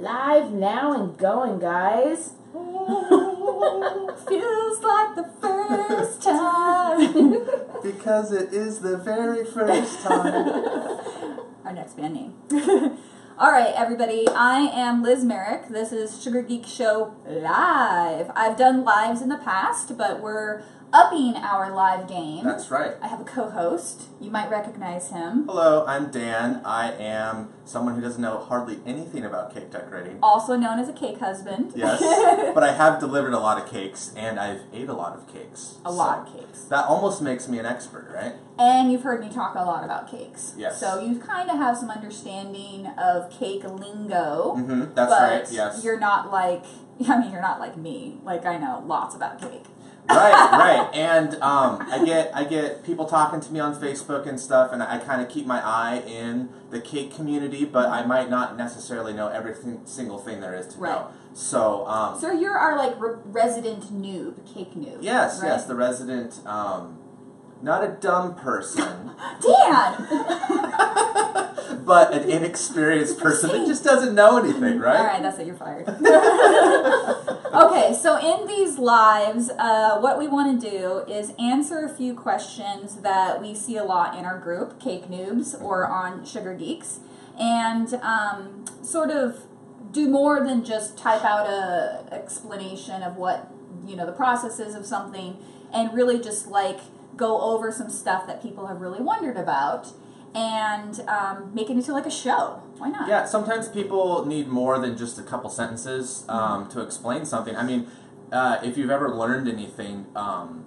live now and going, guys. Feels like the first time. Because it is the very first time. Our next band name. All right, everybody. I am Liz Marek. This is Sugar Geek Show live. I've done lives in the past, but we're upping our live game. That's right. I have a co-host. You might recognize him. Hello, I'm Dan. I am someone who doesn't know hardly anything about cake decorating. Also known as a cake husband. Yes, but I have delivered a lot of cakes and I've ate a lot of cakes. a lot of cakes. That almost makes me an expert, right? And you've heard me talk a lot about cakes. Yes. So you kind of have some understanding of cake lingo. Mm-hmm. That's right. Yes. You're not like, I mean, you're not like me. Like, I know lots about cake. Right, right. And um, I get I get people talking to me on Facebook and stuff, and I kind of keep my eye in the cake community, but I might not necessarily know every single thing there is to Right. know. So, um, So you're our like re- resident noob, cake noob. yes, right? yes, the resident, um, not a dumb person, Dan. but an inexperienced person that just doesn't know anything, right? All right, that's it. You're fired. okay, so in these lives, uh, what we want to do is answer a few questions that we see a lot in our group, Cake Noobs, or on Sugar Geeks, and um, sort of do more than just type out a explanation of what you know the process is of something, and really just like go over some stuff that people have really wondered about. And um, make it into like a show. Why not? Yeah, sometimes people need more than just a couple sentences um, to explain something. I mean, uh, if you've ever learned anything um,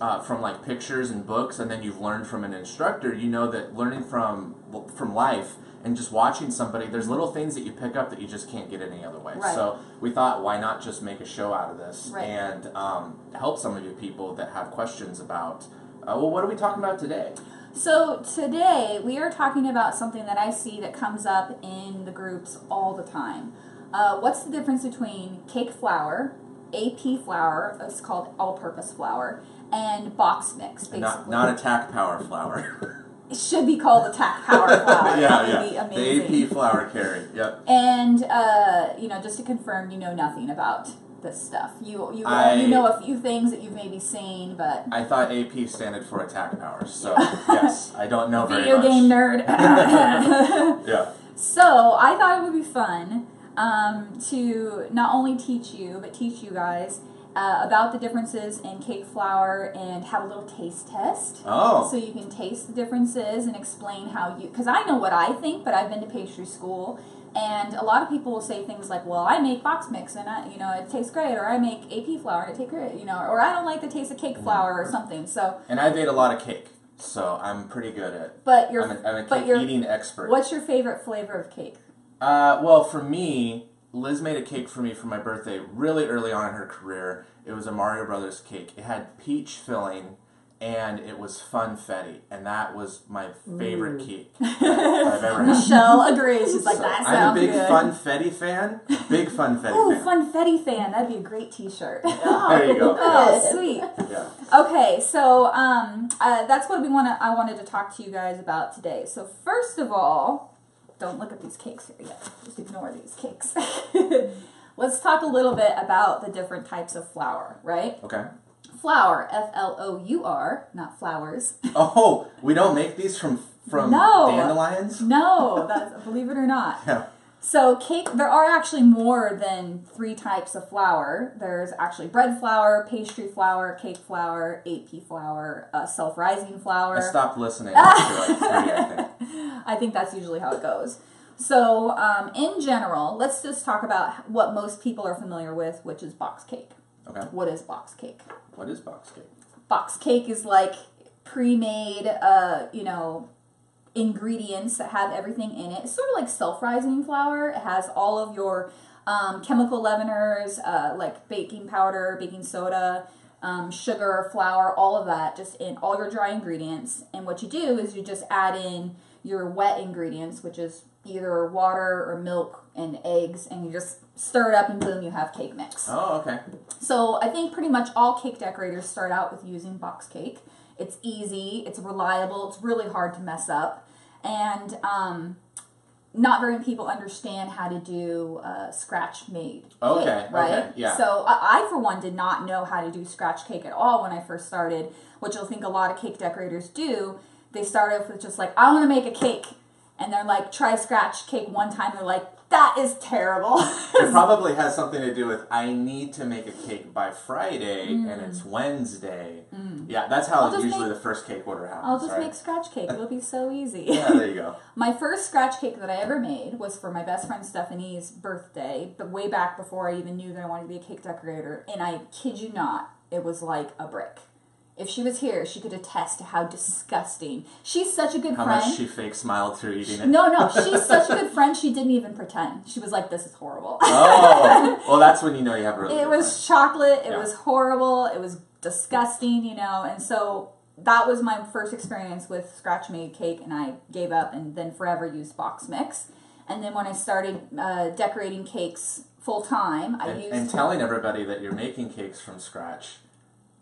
uh, from like pictures and books, and then you've learned from an instructor, you know that learning from from life and just watching somebody, there's little things that you pick up that you just can't get any other way. Right. So we thought, why not just make a show out of this Right. and um, help some of you people that have questions about. Uh, well, what are we talking about today? So today we are talking about something that I see that comes up in the groups all the time. Uh, what's the difference between cake flour, AP flour, it's called all-purpose flour, and box mix? Basically, Not not attack power flour. it should be called attack power flour. yeah, yeah. be amazing. The AP flour carry. Yep. And uh, you know, just to confirm, you know nothing about this stuff. You you I- you know a few things that you've maybe seen, but I thought AP standard for attack powers. so yes, I don't know very video much. game nerd. Yeah. So I thought it would be fun um, to not only teach you, but teach you guys uh, about the differences in cake flour and have a little taste test. Oh. So you can taste the differences and explain how you. Because I know what I think, but I've been to pastry school, and a lot of people will say things like, "Well, I make box mix and I, you know, it tastes great," or "I make AP flour and it tastes great," you know, or "I don't like the taste of cake flour" or something. So, And I've ate a lot of cake, so I'm pretty good at. but your I'm a, I'm a but cake your eating expert. what's your favorite flavor of cake? Uh, well, for me, Liz made a cake for me for my birthday really early on in her career. It was a Mario Brothers cake. It had peach filling, and it was funfetti, and that was my favorite cake that I've ever had. Michelle agrees. She's like, So that I'm sounds a big good. funfetti fan. Big funfetti Oh, fan. funfetti fan. That'd be a great T-shirt. There you go. oh, sweet. Yeah. Okay, so um, uh, that's what we want to. I wanted to talk to you guys about today. So first of all, don't look at these cakes here yet. Just ignore these cakes. Let's talk a little bit about the different types of flour, right? Okay. Flour, F L O U R, not flowers. Oh, we don't make these from from No. dandelions. no, that's believe it or not. Yeah. So cake, there are actually more than three types of flour. There's actually bread flour, pastry flour, cake flour, AP flour, uh, self-rising flour. I stopped listening after like three, I think. I think that's usually how it goes. So, um, in general, let's just talk about what most people are familiar with, which is box cake. Okay. What is box cake? What is box cake? Box cake is like pre-made, uh, you know, ingredients that have everything in it. It's sort of like self-rising flour. It has all of your um, chemical leaveners, uh, like baking powder, baking soda, um, sugar, flour, all of that, just in all your dry ingredients. And what you do is you just add in your wet ingredients, which is either water or milk and eggs, and you just stir it up, and boom, you have cake mix. Oh, okay. So I think pretty much all cake decorators start out with using box cake. It's easy, it's reliable, it's really hard to mess up. And um, not very many people understand how to do uh, scratch made Okay, cake, right? okay, yeah. So I, I, for one, did not know how to do scratch cake at all when I first started, which I think a lot of cake decorators do. They start off with just like, I want to make a cake, and they're like, try scratch cake one time. They're like, that is terrible. It probably has something to do with I need to make a cake by Friday and it's Wednesday. Yeah, that's how Mm. I'll usually make- the first cake order happens. I'll just right? make scratch cake. It'll be so easy. Yeah, there you go. My first scratch cake that I ever made was for my best friend Stephanie's birthday, but way back before I even knew that I wanted to be a cake decorator. And I kid you not, it was like a brick. If she was here, she could attest to how disgusting. She's such a good How friend. How much she fake smiled through eating it. no, no, she's such a good friend. She didn't even pretend. She was like, "This is horrible." Oh, well, that's when you know you have a really it was chocolate. It Yeah. was horrible. It was disgusting, you know. And so that was my first experience with scratch made cake, and I gave up and then forever used box mix. And then when I started uh, decorating cakes full time, I friend. used And, and telling everybody that you're making cakes from scratch.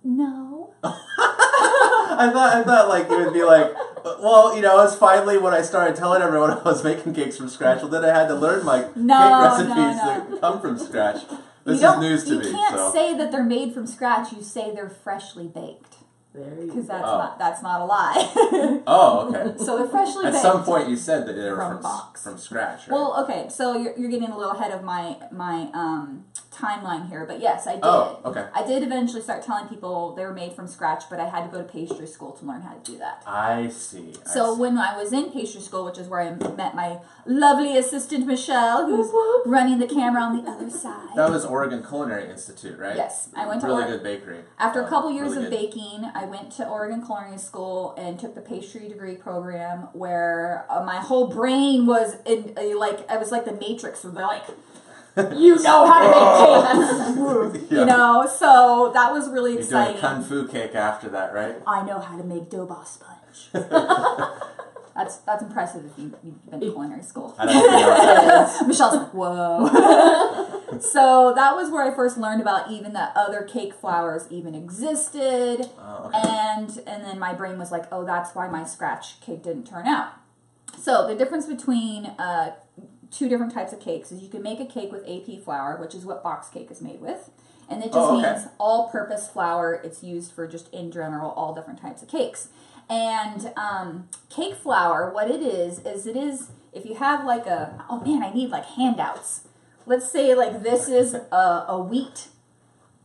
No. I thought I thought like it would be like, well, you know, it's finally when I started telling everyone I was making cakes from scratch. Well, then I had to learn my No, cake recipes no. that come from scratch. You This is don't- news to you me. can't so. say that they're made from scratch. You say they're freshly baked you because that's Oh. not that's not a lie. oh, okay. so they're freshly At some point, you said that they were From from box. from scratch. Right? Well, okay, so you're, you're getting a little ahead of my my um, timeline here, but yes, I did. Oh, okay. I did eventually start telling people they were made from scratch, but I had to go to pastry school to learn how to do that. I see. I So see. when I was in pastry school, which is where I met my lovely assistant Michelle, who's running the camera on the other side. that was Oregon Culinary Institute, right? yes, I went to Really Oregon. good bakery. After a Um, couple years really of good. baking, I went to Oregon Culinary School and took the pastry degree program, where uh, my whole brain was in uh, like I was like the Matrix, where they're like, "You know how to make cake," you know. So that was really You're doing exciting. a kung fu cake after that, right? I know how to make dough ball sponge. that's that's impressive if you, you've been to culinary school. I don't even know what that is. Michelle's like, whoa. so that was where I first learned about even that other cake flours even existed. Oh, okay. And and then my brain was like, oh, that's why my scratch cake didn't turn out. So the difference between uh, two different types of cakes is you can make a cake with AP flour, which is what box cake is made with. And it just Oh, okay. means all purpose flour. It's used for just in general all different types of cakes. And um, cake flour, what it is, is it is, if you have like a, oh man, I need like handouts. Let's say like this is a, a wheat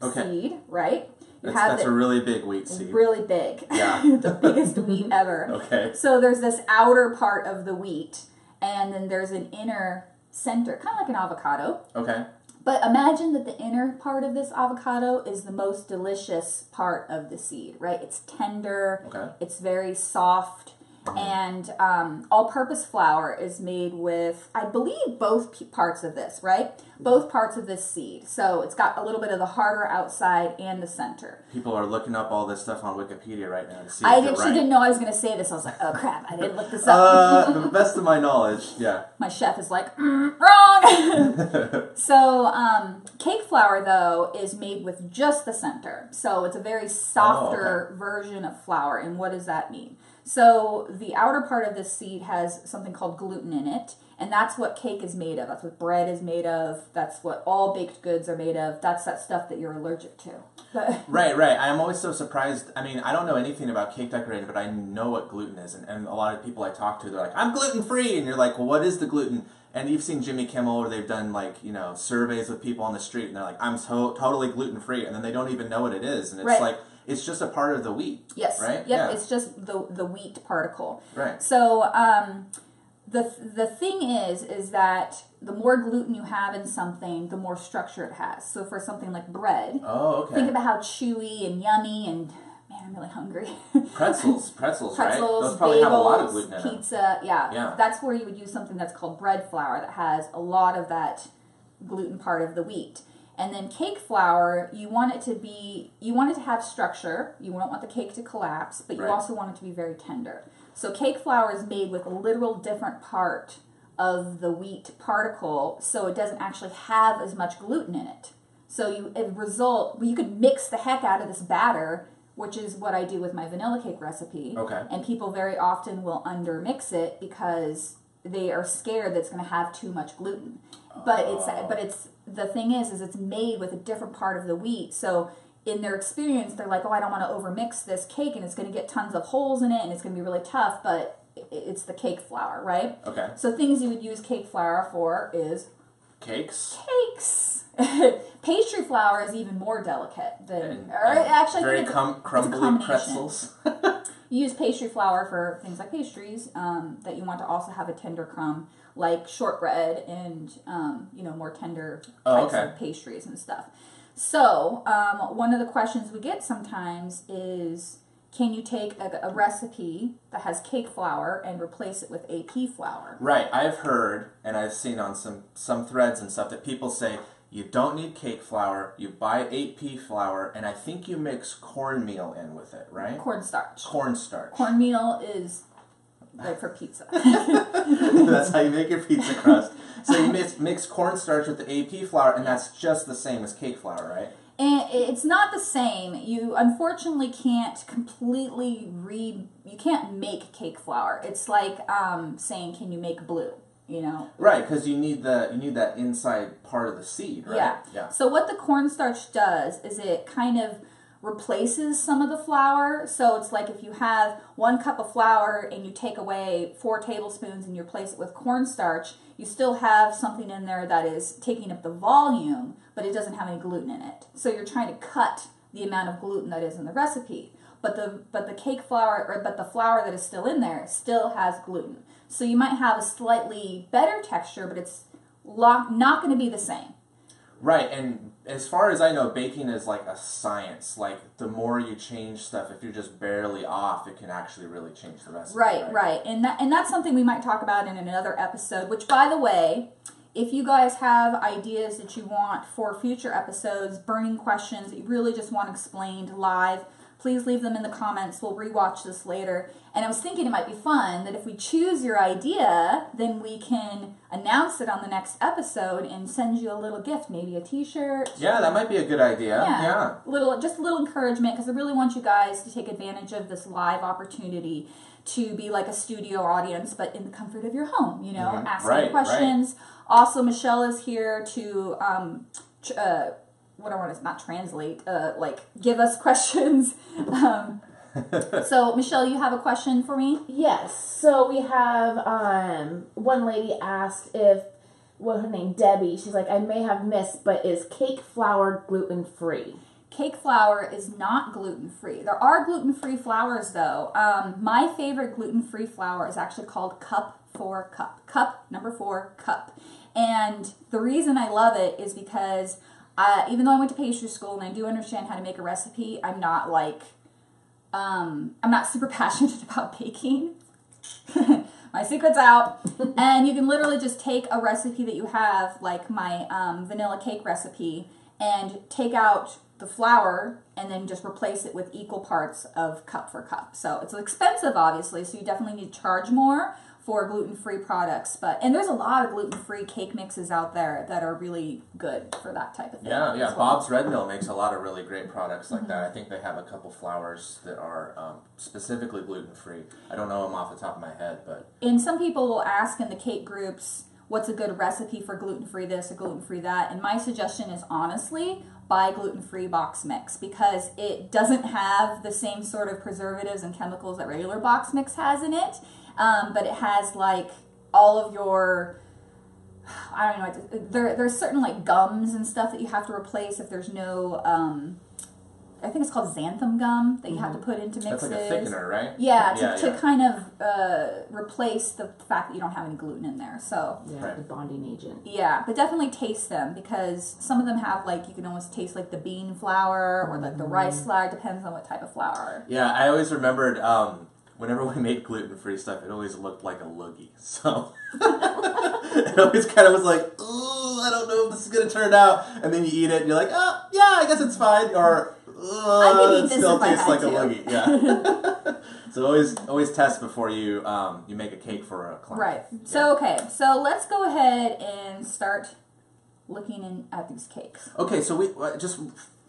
Okay. seed, right? You That's, have that's it a really big wheat seed. really big. Yeah. the biggest wheat ever. Okay. So there's this outer part of the wheat, and then there's an inner center, kind of like an avocado. Okay. But imagine that the inner part of this avocado is the most delicious part of the seed, right? It's tender, Okay. it's very soft, and um, all purpose flour is made with, I believe, both parts of this, right? Both parts of this seed. So it's got a little bit of the harder outside and the center. People are looking up all this stuff on Wikipedia right now to see I actually right. didn't know I was going to say this. I was like, oh crap, I didn't look this up. Uh, the best of my knowledge, yeah. My chef is like, "Mm, wrong. so, um, cake flour though is made with just the center. So it's a very softer version of flour. And what does that mean? So the outer part of this seed has something called gluten in it. And that's what cake is made of. That's what bread is made of. That's what all baked goods are made of. That's that stuff that you're allergic to. Right, right. I'm always so surprised. I mean, I don't know anything about cake decorating, but I know what gluten is. And, and a lot of people I talk to, they're like, I'm gluten free. And you're like, well, what is the gluten? And you've seen Jimmy Kimmel where they've done like, you know, surveys with people on the street and they're like, I'm so, totally gluten free. And then they don't even know what it is. And it's Right. like, it's just a part of the wheat. Yes. Right? Yep. Yeah. It's just the the wheat particle. Right. So um, the the thing is, is that the more gluten you have in something, the more structure it has. So for something like bread, Oh, okay. think about how chewy and yummy and man, I'm really hungry. pretzels, pretzels, right? Pretzels, Those probably bagels, have a lot of gluten pizza. Yeah, Yeah. that's where you would use something that's called bread flour that has a lot of that gluten part of the wheat. And then cake flour, you want it to be, you want it to have structure. You don't want the cake to collapse, but you Right. also want it to be very tender. So cake flour is made with a literal different part of the wheat particle, so it doesn't actually have as much gluten in it. So you, it result, you could mix the heck out of this batter, which is what I do with my vanilla cake recipe. Okay. And people very often will undermix it because they are scared that it's going to have too much gluten. But it's but it's the thing is is it's made with a different part of the wheat. So in their experience, they're like, oh, I don't want to overmix this cake, and it's going to get tons of holes in it, and it's going to be really tough. But it's the cake flour, right? Okay. So things you would use cake flour for is Cakes. cakes. Pastry flour is even more delicate than, And, or and actually, very think it's, cum- it's a crumbly pretzels. You use pastry flour for things like pastries um, that you want to also have a tender crumb, like shortbread and um, you know more tender Oh, types okay. of pastries and stuff. So um, one of the questions we get sometimes is, can you take a, a recipe that has cake flour and replace it with AP flour? Right, I've heard and I've seen on some some threads and stuff that people say you don't need cake flour, you buy AP flour, and I think you mix cornmeal in with it, right? Cornstarch. Cornstarch. Cornmeal is like for pizza. that's how you make your pizza crust. So you mix, mix cornstarch with the AP flour, and that's just the same as cake flour, right? And it's not the same. You unfortunately can't completely re. You can't make cake flour. It's like um, saying, "Can you make blue?" You know. Right, because you need the you need that inside part of the seed, right? Yeah. Yeah. So what the cornstarch does is it kind of replaces some of the flour. So it's like if you have one cup of flour and you take away four tablespoons and you replace it with cornstarch, you still have something in there that is taking up the volume, but it doesn't have any gluten in it. So you're trying to cut the amount of gluten that is in the recipe. But the but the cake flour or but the flour that is still in there still has gluten. So you might have a slightly better texture, but it's not going to be the same. Right, and as far as I know, baking is like a science. Like the more you change stuff, if you're just barely off, it can actually really change the recipe. Right, right, and that and that's something we might talk about in another episode. Which, by the way, if you guys have ideas that you want for future episodes, burning questions that you really just want explained live, please leave them in the comments. We'll rewatch this later. And I was thinking it might be fun that if we choose your idea, then we can announce it on the next episode and send you a little gift, maybe a T-shirt. Yeah, that might be a good idea. Yeah. yeah. Little, just a little encouragement because I really want you guys to take advantage of this live opportunity to be like a studio audience, but in the comfort of your home. You know, Mhm. ask Right, questions. Also, Michelle is here to um, uh, what I want to not translate, uh, like give us questions. Um, so, Michelle, you have a question for me? Yes. So we have um one lady asked if what her name Debbie. She's like I may have missed, but is cake flour gluten free? Cake flour is not gluten free. There are gluten free flours though. Um, my favorite gluten free flour is actually called Cup Four Cup. Cup number four cup. And the reason I love it is because uh, even though I went to pastry school and I do understand how to make a recipe, I'm not like um, I'm not super passionate about baking. my secret's out. and you can literally just take a recipe that you have, like my um, vanilla cake recipe, and take out the flour and then just replace it with equal parts of cup for cup. So it's expensive, obviously, so you definitely need to charge more for gluten-free products. But and there's a lot of gluten-free cake mixes out there that are really good for that type of thing. Yeah, yeah. well. Bob's Red Mill makes a lot of really great products like that. I think they have a couple flours that are um, specifically gluten free. I don't know them off the top of my head, but And some people will ask in the cake groups, what's a good recipe for gluten free this or gluten free that? And my suggestion is honestly, buy gluten free box mix because it doesn't have the same sort of preservatives and chemicals that regular box mix has in it. Um, but it has like all of your I don't know. There, there's certain like gums and stuff that you have to replace if there's no. Um, I think it's called xanthan gum that you have to put into mixes. that's mixes. like a thickener, right? Yeah, to, Yeah, to yeah. kind of uh, replace the fact that you don't have any gluten in there. So, Yeah, Right. the bonding agent. yeah, but definitely taste them because some of them have like you can almost taste like the bean flour or like the rice flour. Depends on what type of flour. Yeah, I always remembered um, whenever we made gluten free stuff, it always looked like a loogie. So it always kind of was like, ooh, I don't know if this is gonna turn out. And then you eat it, and you're like, oh, yeah, I guess it's fine. Or I could eat it this still if I tastes had like to." a loogie. Yeah. so always always test before you um, you make a cake for a client. Right. So okay. So let's go ahead and start looking in, at these cakes. Okay, so we uh, just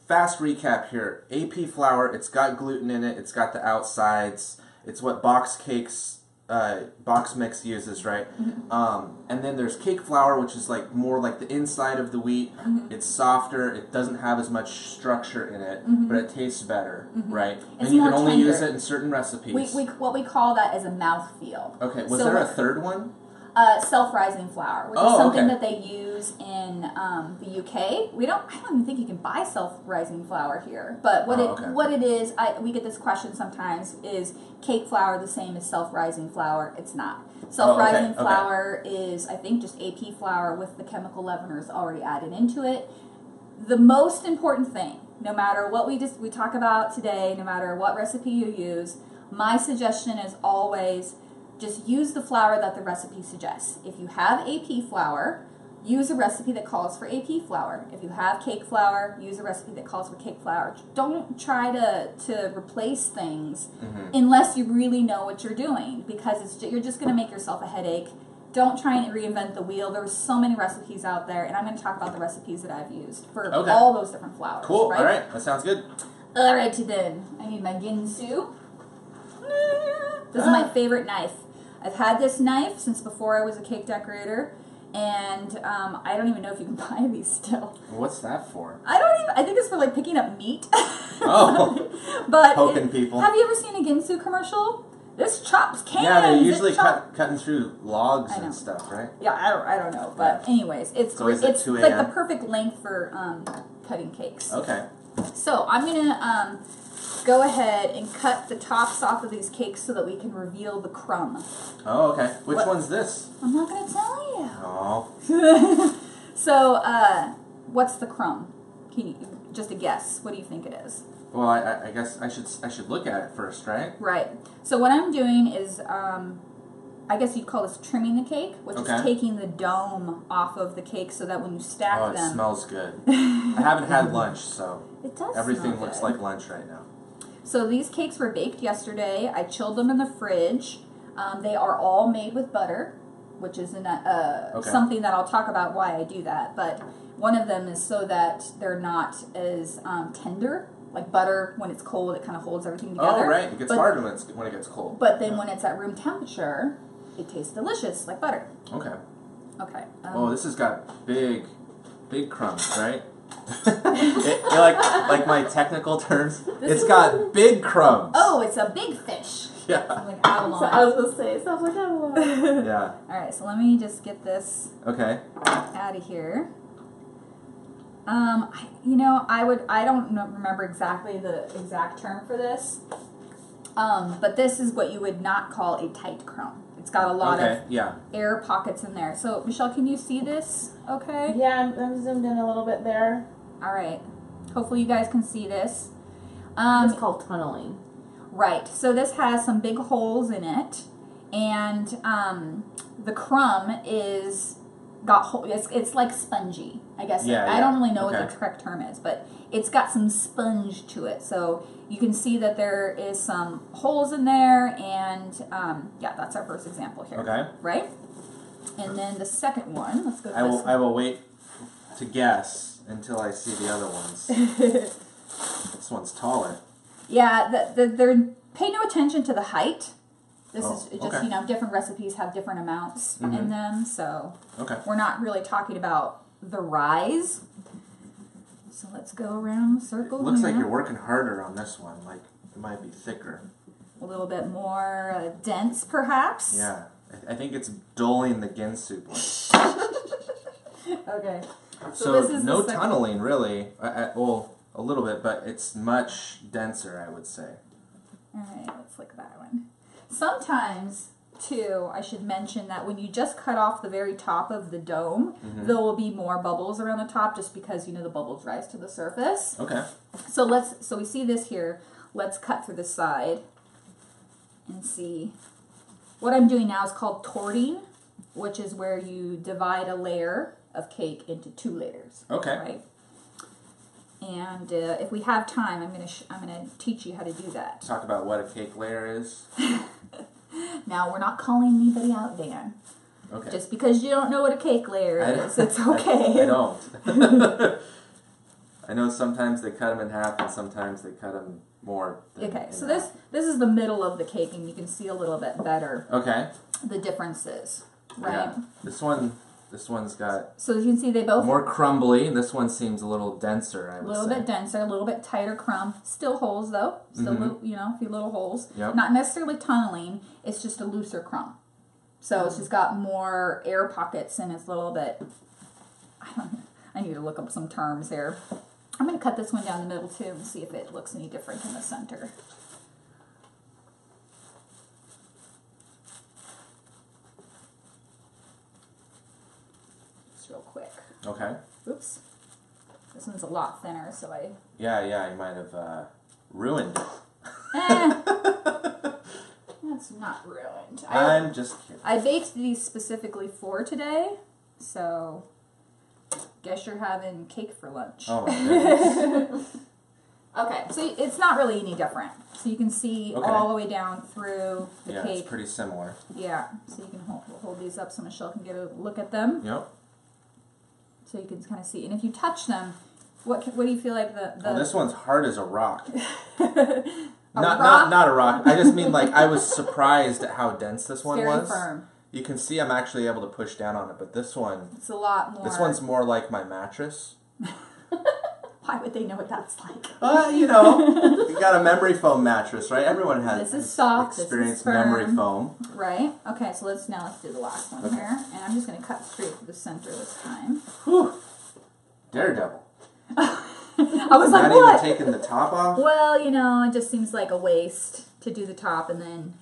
fast recap here. AP flour, it's got gluten in it. It's got the outsides. It's what box cakes uh, box mix uses, right? Mm-hmm. Um, and then there's cake flour, which is like more like the inside of the wheat. Mm-hmm. It's softer. It doesn't have as much structure in it, but it tastes better, right? Mm-hmm. It's and you can only tender. use it in certain recipes. We, we, what we call that is a mouthfeel. okay. Was So there a third one? Uh, self-rising flour, which is Oh, something okay. that they use in um, the UK. We don't. I don't even think you can buy self-rising flour here. But what Oh, it okay. what it is, I we get this question sometimes: Is cake flour the same as self-rising flour? It's not. Self-rising Oh, okay. flour is, I think, just AP flour with the chemical leaveners already added into it. The most important thing, no matter what we just we talk about today, no matter what recipe you use, my suggestion is always just use the flour that the recipe suggests. If you have AP flour, use a recipe that calls for AP flour. If you have cake flour, use a recipe that calls for cake flour. Don't try to, to replace things mm-hmm. unless you really know what you're doing because it's, you're just going to make yourself a headache. Don't try and reinvent the wheel. There are so many recipes out there, and I'm going to talk about the recipes that I've used for Okay. all those different flours. Cool. Right? All right. That sounds good. Alrighty then. I need my ginsu. This is my favorite knife. I've had this knife since before I was a cake decorator, and um, I don't even know if you can buy these still. What's that for? I don't even. I think it's for like picking up meat. Oh. but Poking it- people. Have you ever seen a ginsu commercial? This chops cans. yeah, they're usually cut, cutting through logs and stuff, right? Yeah, I don't, I don't know, but anyways, it's So is it it's like the perfect length for um, cutting cakes. Okay. So I'm gonna um, go ahead and cut the tops off of these cakes so that we can reveal the crumb. Oh, okay. Which What- one's this? I'm not gonna tell you. Oh, So, uh, what's the crumb? Can you just a guess? What do you think it is? well, I, I, guess I should I should look at it first, right? Right. So what I'm doing is, um, I guess you'd call this trimming the cake, which Okay. is taking the dome off of the cake so that when you stack Oh, it them, smells good. I haven't had lunch, so it does. everything looks good. like lunch right now. So these cakes were baked yesterday. I chilled them in the fridge. Um, they are all made with butter, which is an, uh, Okay. something that I'll talk about why I do that. But one of them is so that they're not as um, tender. Like butter, when it's cold, it kind of holds everything together. Oh, right. It gets but, hard when it's when it gets cold. But then when it's at room temperature, it tastes delicious, like butter. Okay. Okay. Um, Oh, this has got big, big crumbs, right? it, you like like my technical terms. It's got big crumbs. oh, it's a big fish. Yeah. Like abalone. So I was gonna say, sounds like Avalon. Yeah. All right, so let me just get this Okay. out of here. Um, I, you know, I would, I don't know, remember exactly the exact term for this. Um, but this is what you would not call a tight crumb. It's got a lot Okay. of Yeah. air pockets in there. So, Michelle, can you see this? Okay. yeah, I'm, I'm zoomed in a little bit there. All right. Hopefully, you guys can see this. Um, It's called tunneling. Right. So this has some big holes in it, and um, the crumb is got hole. It's, it's like spongy. I guess. Yeah, I yeah. don't really know what the correct term is, but it's got some sponge to it. So you can see that there is some holes in there, and um, yeah, that's our first example here. Okay. Right. And then the second one. Let's go. To I will this I will wait to guess until I see the other ones. this one's taller. Yeah, the, the, they're pay no attention to the height. This Oh, is just okay. you know different recipes have different amounts in Mhm. them, so Okay. we're not really talking about the rise. So let's go around the circle. Looks like here. you're working harder on this one. Like it might be thicker. a little bit more uh, dense, perhaps. Yeah. I, think it's dulling the ginsu. Okay. So, this is no tunneling really. I, I, well, a little bit, but it's much denser, I would say. All right, let's look at that one. Sometimes, too, I should mention that when you just cut off the very top of the dome, Mm-hmm. there will be more bubbles around the top, just because you know the bubbles rise to the surface. Okay. So let's so we see this here. Let's cut through the side and see. What I'm doing now is called torting, which is where you divide a layer of cake into two layers. Okay. Right. And uh, if we have time, I'm gonna sh- I'm gonna teach you how to do that. Talk about what a cake layer is. Now we're not calling anybody out, Dan. Okay. Just because you don't know what a cake layer I- is, it's I- okay. I, don't. I know sometimes they cut them in half and sometimes they cut them more. than Okay, so this this is the middle of the cake, and you can see a little bit better Okay. the differences, right? Yeah. This one, this one's got So you can see they both more crumbly. and This one seems a little denser. I a would little say. bit denser, a little bit tighter crumb. Still holes though, still Mhm. little, you know a few little holes. Yep. Not necessarily tunneling. It's just a looser crumb. So it's just got more air pockets and it's a little bit. I don't. I need to look up some terms here. I'm gonna cut this one down the middle too and see if it looks any different in the center. Just real quick. Okay. Oops. This one's a lot thinner, so I. Yeah, yeah. You might have uh, ruined it. Eh, that's not ruined. I, I'm just kidding. I baked these specifically for today, so guess you're having cake for lunch. Oh. Okay, so it's not really any different. So you can see Okay. all the way down through the yeah, cake. it's pretty similar. yeah, so you can hold, hold these up so Michelle can get a look at them, Yep. so you can kind of see. And if you touch them, what what do you feel like the the Oh, this one's hard as a rock. a not rock? not not a rock. I just mean like I was surprised at how dense this one very was. firm? You can see I'm actually able to push down on it, but this one, It's a lot more. this one's more like my mattress. Why would they know what that's like? Uh, you know, you got a memory foam mattress, right? Everyone has This is soft, this is experienced firm. memory foam. Right. Okay. So let's now let's do the last one Okay. here, and I'm just gonna cut straight to the center this time. Whew. Daredevil. I was like, Not what? even taking the top off. Well, you know, it just seems like a waste to do the top, and then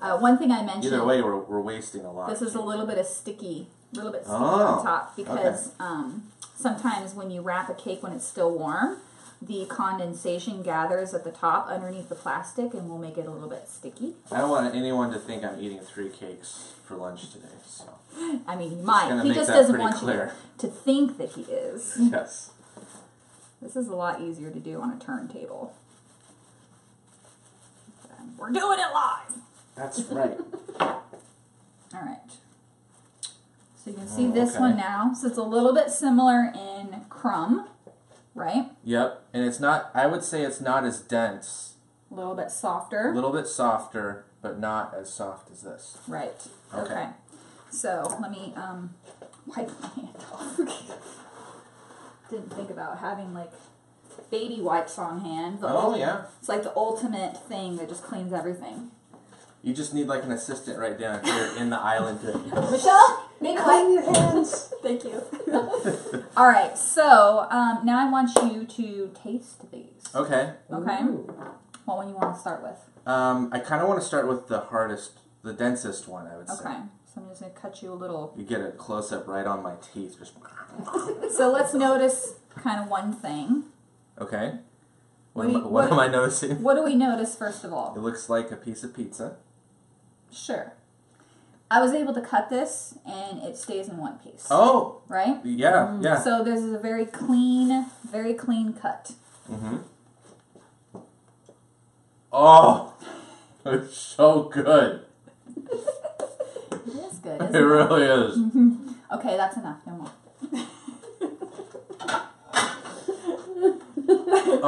uh, one thing I mentioned. Either way, we're, we're wasting a lot. This is a little bit of sticky, a little bit sticky Oh, on top because um, sometimes when you wrap a cake when it's still warm, the condensation gathers at the top underneath the plastic and will make it a little bit sticky. I don't want anyone to think I'm eating three cakes for lunch today. So I mean, he might. He just doesn't want clear. you to, to think that he is. yes. This is a lot easier to do on a turntable. We're doing it live. That's right. All right. So you can see Oh, this okay. one now. So it's a little bit similar in crumb, right? Yep. And it's not. I would say it's not as dense. A little bit softer. A little bit softer, but not as soft as this. Right. Okay. Okay. So let me um, wipe my hand off. Didn't think about having like baby wipes on hand. The Oh ult- yeah. It's like the ultimate thing that just cleans everything. You just need like an assistant right down here in the island. To, Michelle, make Clean your hands. Thank you. All right, so um, now I want you to taste these. okay. Okay. Ooh. What one you want to start with? Um, I kind of want to start with the hardest, the densest one. I would say. Okay. So I'm just gonna cut you a little. You get a close up right on my teeth. Just So let's notice kind of one thing. okay. What, What am, you- I- what what- am I noticing? What do we notice first of all? It looks like a piece of pizza. Sure. I was able to cut this and it stays in one piece. Oh, Right? yeah, yeah. So this is a very clean, very clean cut. Mm-hmm. Oh, it's so good. It is good. It Isn't it? really is. Okay, that's enough. No more.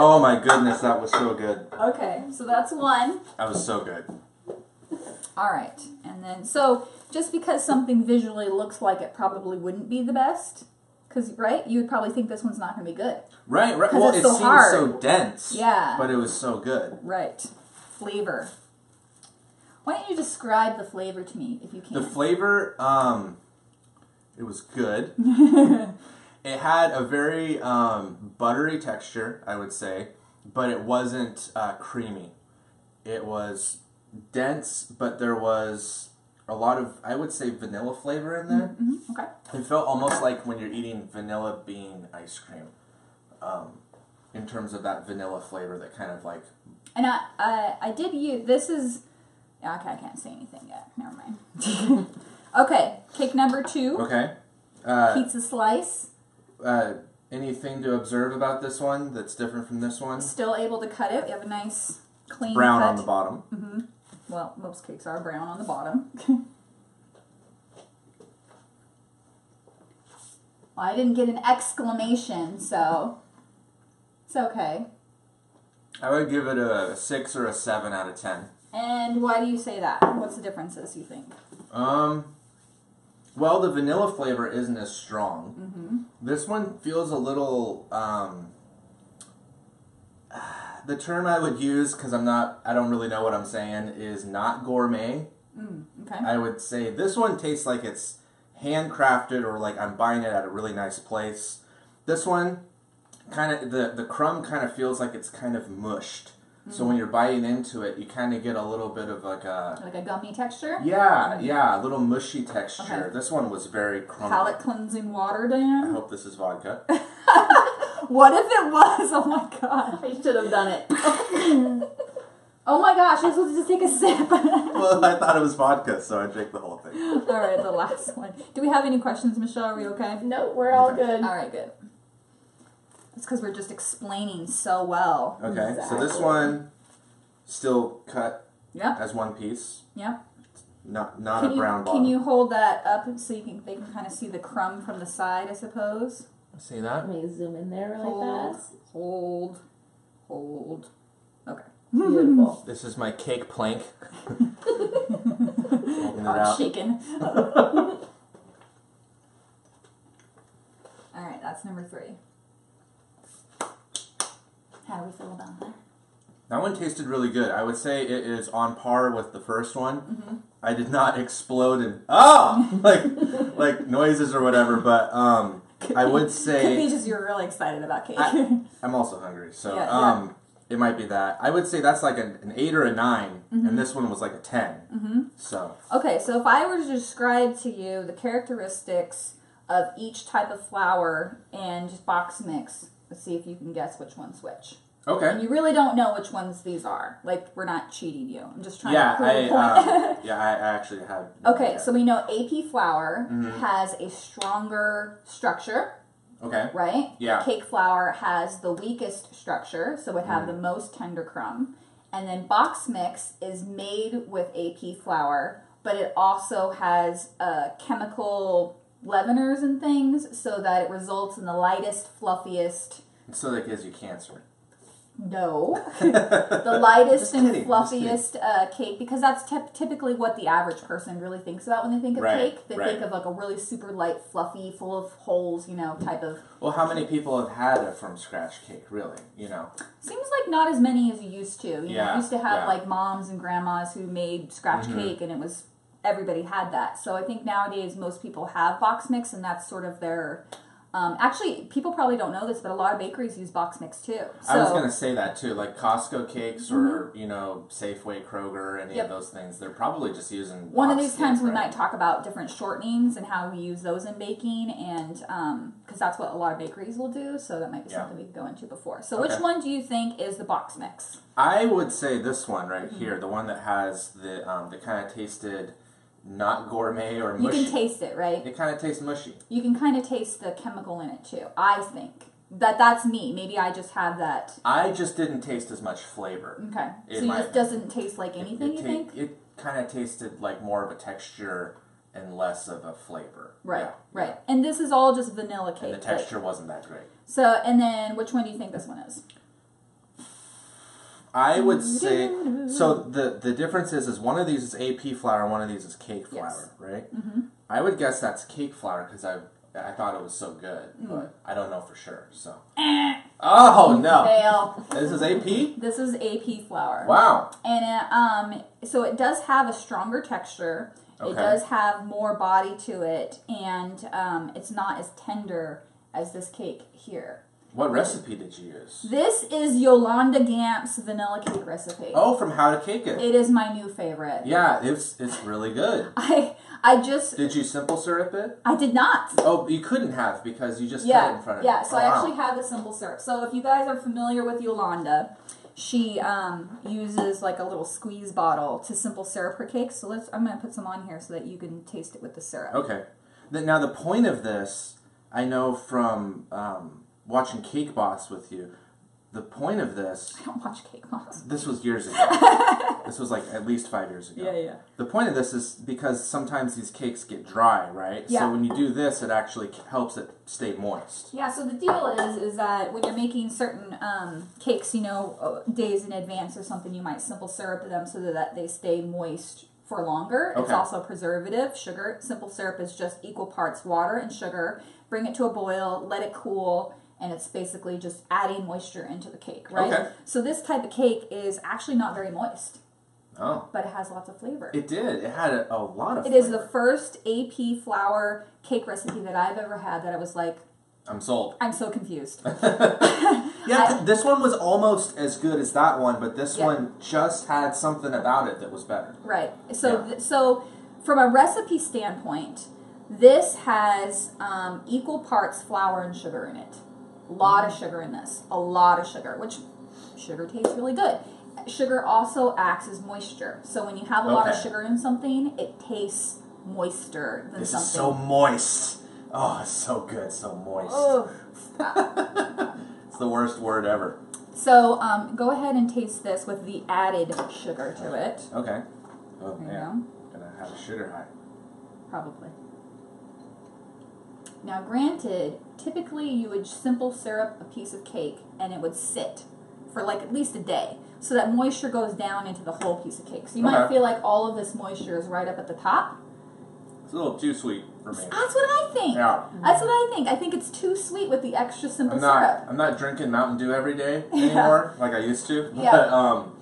Oh my goodness, that was so good. Okay, so that's one. That was so good. All right, and then so just because something visually looks like it probably wouldn't be the best, because right, you would probably think this one's not going to be good. Right, right. Well, it so seems hard. so dense. Yeah. But it was so good. Right, flavor. Why don't you describe the flavor to me if you can? The flavor, um, it was good. it had a very um, buttery texture, I would say, but it wasn't uh, creamy. It was dense, but there was a lot of, I would say, vanilla flavor in there. Mhm, Okay. It felt almost like when you're eating vanilla bean ice cream, um, in terms of that vanilla flavor that kind of like. And I, I, I did use this is. Okay, I can't say anything yet. Never mind. okay, cake number two, Okay. Uh, pizza slice. uh, anything to observe about this one that's different from this one? Still able to cut it. We have a nice clean Brown cut. on the bottom. hmm Well, most cakes are brown on the bottom. well, I didn't get an exclamation, so It's okay. I would give it a six or a seven out of ten. And why do you say that? What's the differences you think? Um, well, the vanilla flavor isn't as strong. Mm-hmm. This one feels a little. Um, the term I would use because I'm not, I don't really know what I'm saying, is not gourmet. Mm, okay. I would say this one tastes like it's handcrafted or like I'm buying it at a really nice place. This one, kind of the the crumb kind of feels like it's kind of mushed. So when you're biting into it, you kind of get a little bit of like a like a gummy texture. yeah, yeah, a little mushy texture. Okay. This one was very crumbly. Palate cleansing water, damn. I hope this is vodka. What if it was? Oh my god. I should have done it. Oh my gosh, I was supposed to just take a sip. well, I thought it was vodka, so I drank the whole thing. all right, the last one. Do we have any questions, Michelle? Are we okay? no, we're all good. All right, good. It's because we're just explaining so well. Okay, so this Exactly. one still cut Yep. as one piece, Yep. not not Can a you brown bottom. can you hold that up so you can they can kind of see the crumb from the side? I suppose. See that? Let me zoom in there really Hold, fast. hold, hold. Okay. Beautiful. This is my cake plank. Holding it out. shaken. All right, that's number three. How do we feel about that? That one tasted really good. I would say it is on par with the first one. Mm-hmm. I did not explode in ah like like noises or whatever, but um, I would say Could be just you're really excited about cake. I- I'm also hungry, so Yeah, um, it might be that. I would say that's like an, an eight or a 9 Mm-hmm. and this one was like a 10 So Okay, so if I were to describe to you the characteristics of each type of flour and box mix, let's see if you can guess which one's which. And okay, you really don't know which ones these are. Like we're not cheating you. I'm just trying yeah, to prove I a point. uh, yeah I actually no okay, so we know AP flour Mhm. has a stronger structure, okay, right? Yeah. Cake flour has the weakest structure, so would have the most tender crumb. And then box mix is made with AP flour, but it also has uh, chemical leaveners and things so that it results in the lightest, fluffiest. so that gives you cancer. No, the lightest and kidding, fluffiest uh, cake because that's typ typically what the average person really thinks about when they think of Right, cake. They right. think of like a really super light, fluffy, full of holes, you know, type of Well, how many people have had a from scratch cake? Really, you know? Seems like not as many as you used to. You know, Yeah, you used to have yeah. like moms and grandmas who made scratch Mhm. cake, and it was everybody had that. So I think nowadays most people have box mix, and that's sort of their. Um, actually, people probably don't know this, but a lot of bakeries use box mix too. So Mm-hmm. I was gonna say that too, like Costco cakes or you know Safeway, Kroger, any Yep. of those things. They're probably just using. one of these times cake, we might talk about different shortenings and how we use those in baking, and because that's what a lot of bakeries will do. So that might be Yeah. something we could go into before. So which one do you think is the box mix? I would say this one right Mm-hmm. here, the one that has the um, the kind of tasted not gourmet or You can taste it, right? it kind of tastes mushy. you can kind of taste the chemical in it too. I think that that's me. Maybe I just have that. I just didn't taste as much flavor. Okay, so it just doesn't taste like anything. It, you ta- think? It kind of tasted like more of a texture and less of a flavor. Right, Yeah, right. And this is all just vanilla cake. And the like- texture wasn't that great. so, and then which one do you think this one is? I would say so. The the difference is is one of these is AP flour, one of these is cake flour, Yes. right? Mm-hmm. I would guess that's cake flour because I I thought it was so good, Mm. but I don't know for sure. So oh no, Fail. this is AP. This is AP flour. Wow. And it, um, so it does have a stronger texture. Okay. It does have more body to it, and um, it's not as tender as this cake here. What recipe did you use? This is Yolanda Gampp's vanilla cake recipe. Oh, from How to Cake It. It is my new favorite. Yeah, it's it's really good. I I just Did you simple syrup it? I did not. Oh, you couldn't have because you just cut it in front of yeah. So I actually have the simple syrup. So if you guys are familiar with Yolanda, she um, uses like a little squeeze bottle to simple syrup her cakes. So let's. I'm gonna put some on here so that you can taste it with the syrup. Okay. Th- Now the point of this, I know from um, watching Cake Boss with you. The point of this, I don't watch Cake Boss. this was years ago. This was like at least five years ago. Yeah, yeah. The point of this is because sometimes these cakes get dry, right? Yeah. So when you do this, it actually helps it stay moist. Yeah, so the deal is is that when you're making certain um, cakes, you know, uh, days in advance or something, you might simple syrup them so that they stay moist for longer. Okay. It's also preservative, sugar. Simple syrup is just equal parts water and sugar. Bring it to a boil, let it cool, and it's basically just adding moisture into the cake, right? Okay. So this type of cake is actually not very moist, Oh, but it has lots of flavor. it did. It had a, a lot of. It is the first AP flour cake recipe that I've ever had that I was like, I'm sold. I'm so confused. Yeah, th- this one was almost as good as that one, but this Yeah. one just had something about it that was better. Right. So, Yeah. th- so from a recipe standpoint, this has um, equal parts flour and sugar in it. A lot of sugar in this. A lot of sugar, which sugar tastes really good. Sugar also acts as moisture. So when you have a lot of sugar in something, it tastes moister than This something. is so moist. Oh, it's so good, so moist. It's the worst word ever. So um, go ahead and taste this with the added sugar to it. Okay. Oh There man, gonna have a sugar high. Probably. Now, granted, typically you would simple syrup a piece of cake and it would sit for like at least a day so that moisture goes down into the whole piece of cake. So you might Okay. feel like all of this moisture is right up at the top. It's a little too sweet for me. That's what I think. Yeah. That's what I think. I think it's too sweet with the extra simple I'm not. syrup. I'm not drinking Mountain Dew every day anymore, like I used to. Yeah. But um,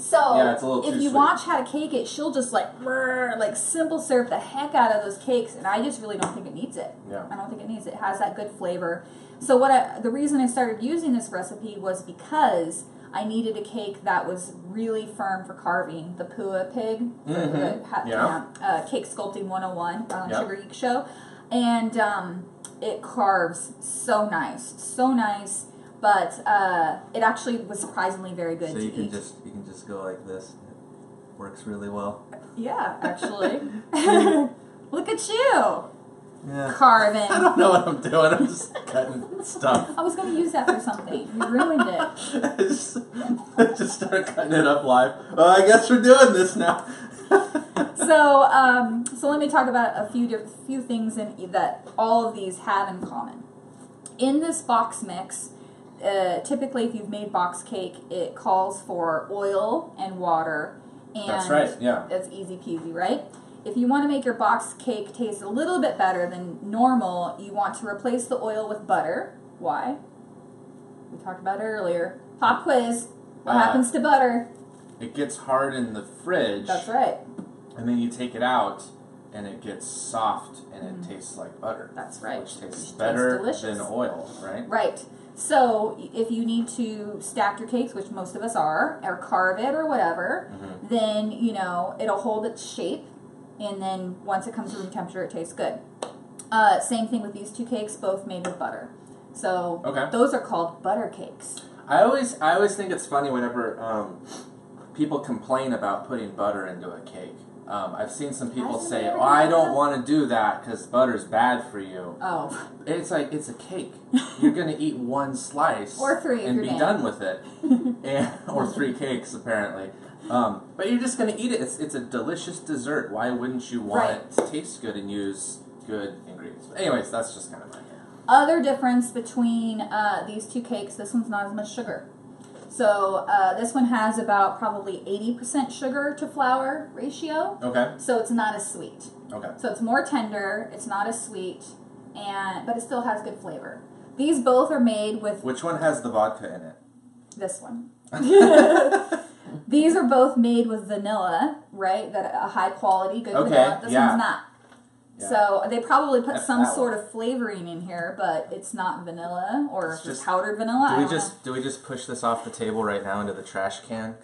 So Yeah, it's a little if you sweet. watch how to cake it, she'll just like brrr, like simple syrup the heck out of those cakes, and I just really don't think it needs it. Yeah. I don't think it needs it. It has that good flavor. So what I the reason I started using this recipe was because I needed a cake that was really firm for carving. The Pua pig, the- Mhm. the, Yeah. uh, Cake Sculpting 101 on Yep. Sugar Geek Show, and um, it carves so nice, so nice. But uh, it actually was surprisingly very good So you can eat. just you can just go like this. It works really well. Yeah, actually. Look at you Yeah. carving. I don't know what I'm doing. I'm just cutting stuff. I was going to use that for something. You ruined it. I just, I just started cutting it up live. Well, I guess we're doing this now. So, um, so let me talk about a few diff- few things in, that all of these have in common. In this box mix, uh, typically, if you've made box cake, it calls for oil and water, and That's right, yeah. that's easy peasy, right? If you want to make your box cake taste a little bit better than normal, you want to replace the oil with butter. Why? We talked about it earlier. Pop quiz. What Uh, happens to butter? It gets hard in the fridge, That's right. and then you take it out, and it gets soft, and it tastes like butter. That's right. Which tastes better tastes than oil, right? Right. So if you need to stack your cakes, which most of us are, or carve it or whatever, Mhm. then you know it'll hold its shape, and then once it comes to room temperature, it tastes good. Uh, same thing with these two cakes, both made with butter. So Okay. those are called butter cakes. I always, I always think it's funny whenever um, people complain about putting butter into a cake. Um, I've seen some people I've say, "Oh, I don't want to do that because butter's bad for you." Oh, It's like it's a cake. You're gonna eat one slice Or three and be done with it, and or three cakes apparently. Um, but you're just gonna eat it. It's it's a delicious dessert. Why wouldn't you want Right. it to taste good and use good ingredients? But anyways, that's just kind of my. Other difference between uh, these two cakes, this one's not as much sugar. So uh, this one has about probably 80% sugar to flour ratio, Okay. so it's not as sweet. Okay. So it's more tender, it's not as sweet, and but it still has good flavor. These both are made with Which one has the vodka in it? this one. These are both made with vanilla, right? That a high quality, good Okay, vanilla. This yeah. one's not. Yeah. So they probably put That's some sort of flavoring in here, but it's not vanilla or It's just powdered vanilla. Do we just do we just push this off the table right now into the trash can?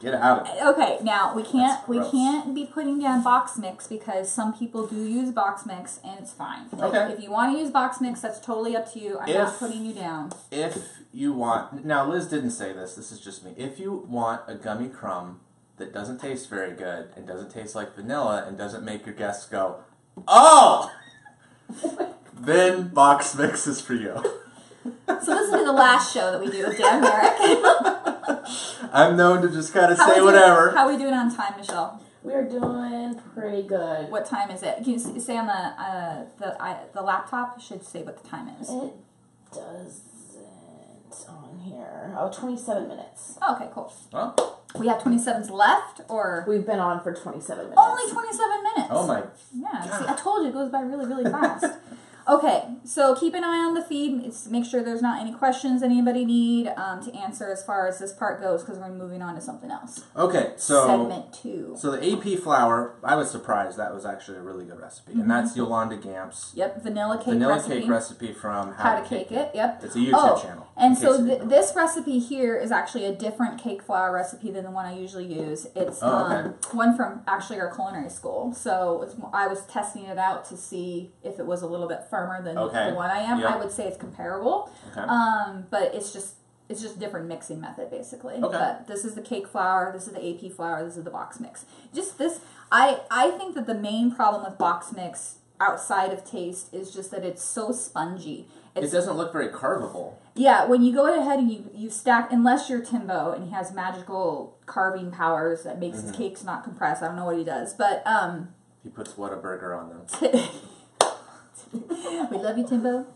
Get out of it. know. Okay, now we can't we can't be putting down box mix because some people do use box mix and it's fine. Like, Okay. If you want to use box mix, that's totally up to you. I'm not putting you down. If you want, now Liz didn't say this. This is just me. If you want a gummy crumb that doesn't taste very good and doesn't taste like vanilla and doesn't make your guests go, oh, then box mix is for you. So this will be the last show that we do with Dan Marek. I'm known to just kind of How we say doing- whatever. How are we doing on time, Michelle? We are doing pretty good. What time is it? Can you say on the uh, the I, the laptop? Should say what the time is. It doesn't on here. Oh, 27 minutes. Oh, okay, cool. Well, We have 27s left, or We've been on for 27 minutes. only 27 minutes. oh my. Yeah, see, I told you it goes by really, really fast. okay, so keep an eye on the feed. It's, make sure there's not any questions anybody need um, to answer as far as this part goes, because we're moving on to something else. Okay, so Segment two. so the AP flour, I was surprised that was actually a really good recipe, and that's Yolanda Gampp's Yep, vanilla cake vanilla recipe. cake recipe from How to cake it. Yep. It's a YouTube Oh, channel. And so th- this recipe here is actually a different cake flour recipe than the one I usually use. It's Oh, okay. um, one from actually our culinary school. So it's, I was testing it out to see if it was a little bit firmer than Okay. the one I am. Yep. I would say it's comparable, Okay. um, but it's just it's just different mixing method basically. Okay. But this is the cake flour. This is the AP flour. This is the box mix. Just this, I I think that the main problem with box mix outside of taste is just that it's so spongy. it doesn't look very carvable. yeah, when you go ahead and you, you stack, unless you're Timbo and he has magical carving powers that makes Mm-hmm. his cakes not compress. I don't know what he does, but um, He puts Whataburger on them. we love you, Timbo.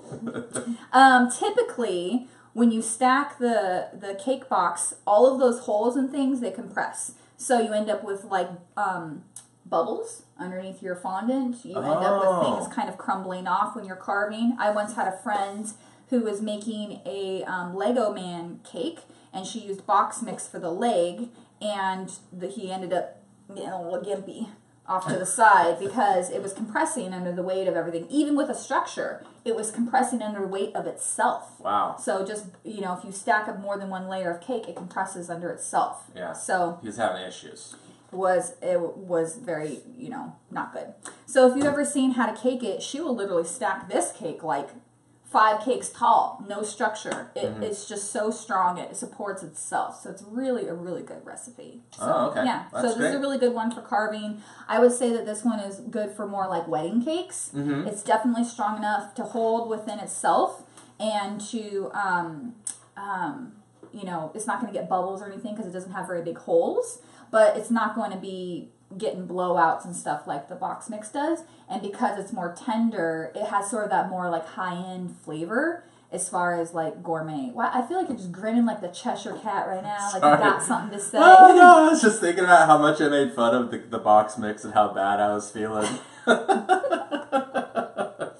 um, typically, when you stack the the cake box, all of those holes and things they compress, so you end up with like um, bubbles underneath your fondant. You end up with Oh. things kind of crumbling off when you're carving. I once had a friend who was making a um, Lego man cake, and she used box mix for the leg, and the, he ended up getting a little gimpy off to the side because it was compressing under the weight of everything. Even with a structure, it was compressing under the weight of itself. Wow. So just you know, if you stack up more than one layer of cake, it compresses under itself. Yeah. So He's having issues. was it was very you know not good. So if you've ever seen how to cake it, she will literally stack this cake like five cakes tall, no structure. It, Mm-hmm. It's just so strong it supports itself. So it's really a really good recipe. So, Oh, okay. Yeah. That's so this is a really good one for carving. I would say that this one is good for more like wedding cakes. Mhm. It's definitely strong enough to hold within itself and to um, um, you know, it's not going to get bubbles or anything because it doesn't have very big holes, but it's not going to be getting blowouts and stuff like the box mix does. And because it's more tender, it has sort of that more like high end flavor as far as like gourmet. Wow, I feel like you're just grinning like the Cheshire cat right now, like Sorry. you got something to say. Oh no! I was just thinking about how much I made fun of the, the box mix and how bad I was feeling.